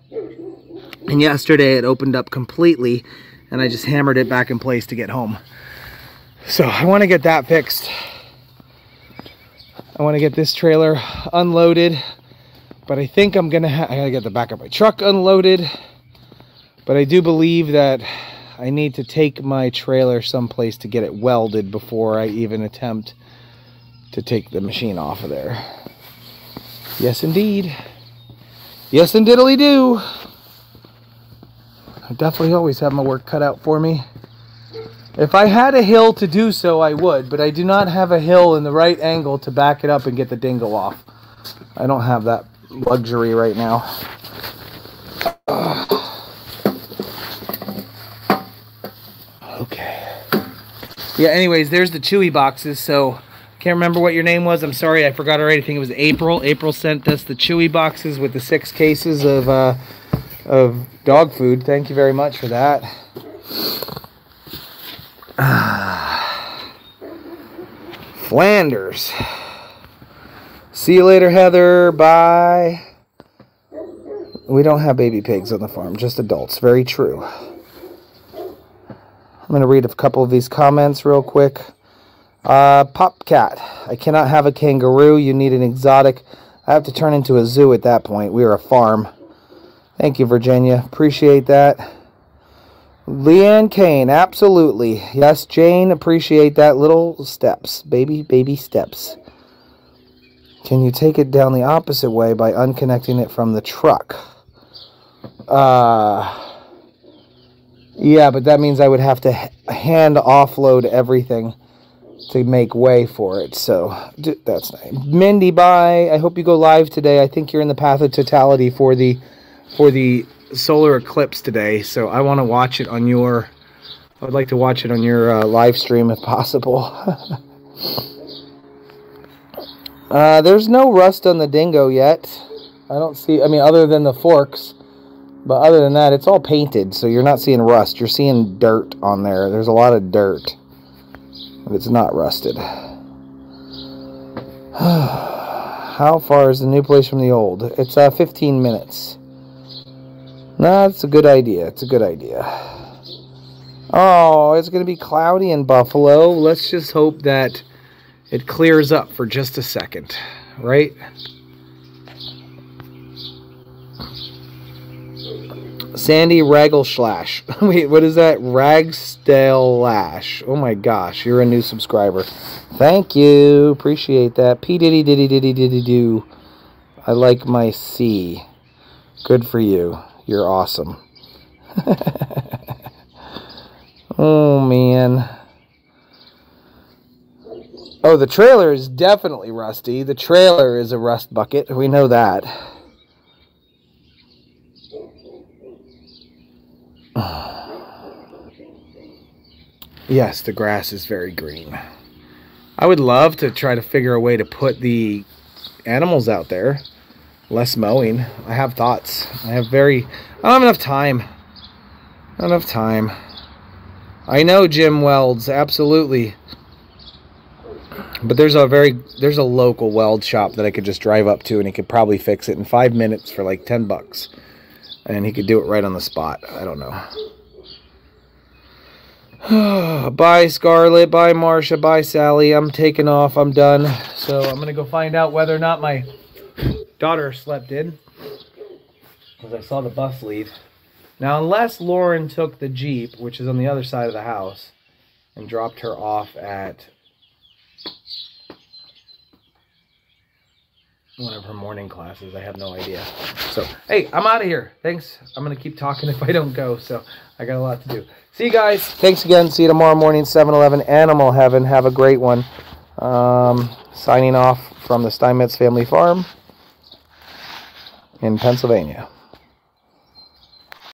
And yesterday it opened up completely, and I just hammered it back in place to get home. So I want to get that fixed. I want to get this trailer unloaded, but I think I'm gonna. I gotta get the back of my truck unloaded. But I do believe that I need to take my trailer someplace to get it welded before I even attempt to take the machine off of there. Yes, indeed. Yes, and diddly do. I definitely always have my work cut out for me. If I had a hill to do so, I would, but I do not have a hill in the right angle to back it up and get the dingo off. I don't have that luxury right now. Okay. Yeah, anyways, there's the Chewy boxes. So, can't remember what your name was. I'm sorry, I forgot already. I think it was April. April sent us the Chewy boxes with the six cases of, uh, of dog food. Thank you very much for that. Flanders. See you later, Heather. Bye. We don't have baby pigs on the farm, just adults. Very true. I'm going to read a couple of these comments real quick. Uh, Popcat. I cannot have a kangaroo. You need an exotic. I have to turn into a zoo at that point. We are a farm. Thank you, Virginia. Appreciate that. Leanne Kane, absolutely. Yes, Jane, appreciate that. Little steps. Baby, baby steps. Can you take it down the opposite way by unconnecting it from the truck? Uh, yeah, but that means I would have to hand offload everything to make way for it. So that's nice. Mindy, bye. I hope you go live today. I think you're in the path of totality for the for the solar eclipse today, so I want to watch it on your. I would like to watch it on your uh, live stream if possible. uh, there's no rust on the dingo yet. I don't see. I mean, other than the forks, but other than that, it's all painted, so you're not seeing rust. You're seeing dirt on there. There's a lot of dirt, but it's not rusted. How far is the new place from the old? It's uh, 15 minutes. It's a good idea. It's a good idea. Oh, it's going to be cloudy in Buffalo. Let's just hope that it clears up for just a second, right? Sandy Ragelslash. Wait, what is that? Ragsdale Lash. Oh my gosh, you're a new subscriber. Thank you. Appreciate that. P diddy diddy diddy diddy do. I like my C. Good for you. You're awesome. oh man. Oh, the trailer is definitely rusty. The trailer is a rust bucket. We know that. Yes, the grass is very green. I would love to try to figure a way to put the animals out there. Less mowing. I have thoughts. I have very... I don't have enough time. Not enough time. I know Jim Welds, absolutely. But there's a very... There's a local weld shop that I could just drive up to and he could probably fix it in five minutes for like 10 bucks. And he could do it right on the spot. I don't know. bye, Scarlett. Bye, Marcia. Bye, Sally. I'm taking off. I'm done. So I'm going to go find out whether or not my daughter slept in. Because I saw the bus leave. Now, unless Lauren took the Jeep, which is on the other side of the house, and dropped her off at one of her morning classes. I have no idea. So, hey, I'm out of here. Thanks. I'm going to keep talking if I don't go. So, I got a lot to do. See you guys. Thanks again. See you tomorrow morning, 7-Eleven Animal Heaven. Have a great one. Um, signing off from the Steinmetz Family Farm in Pennsylvania.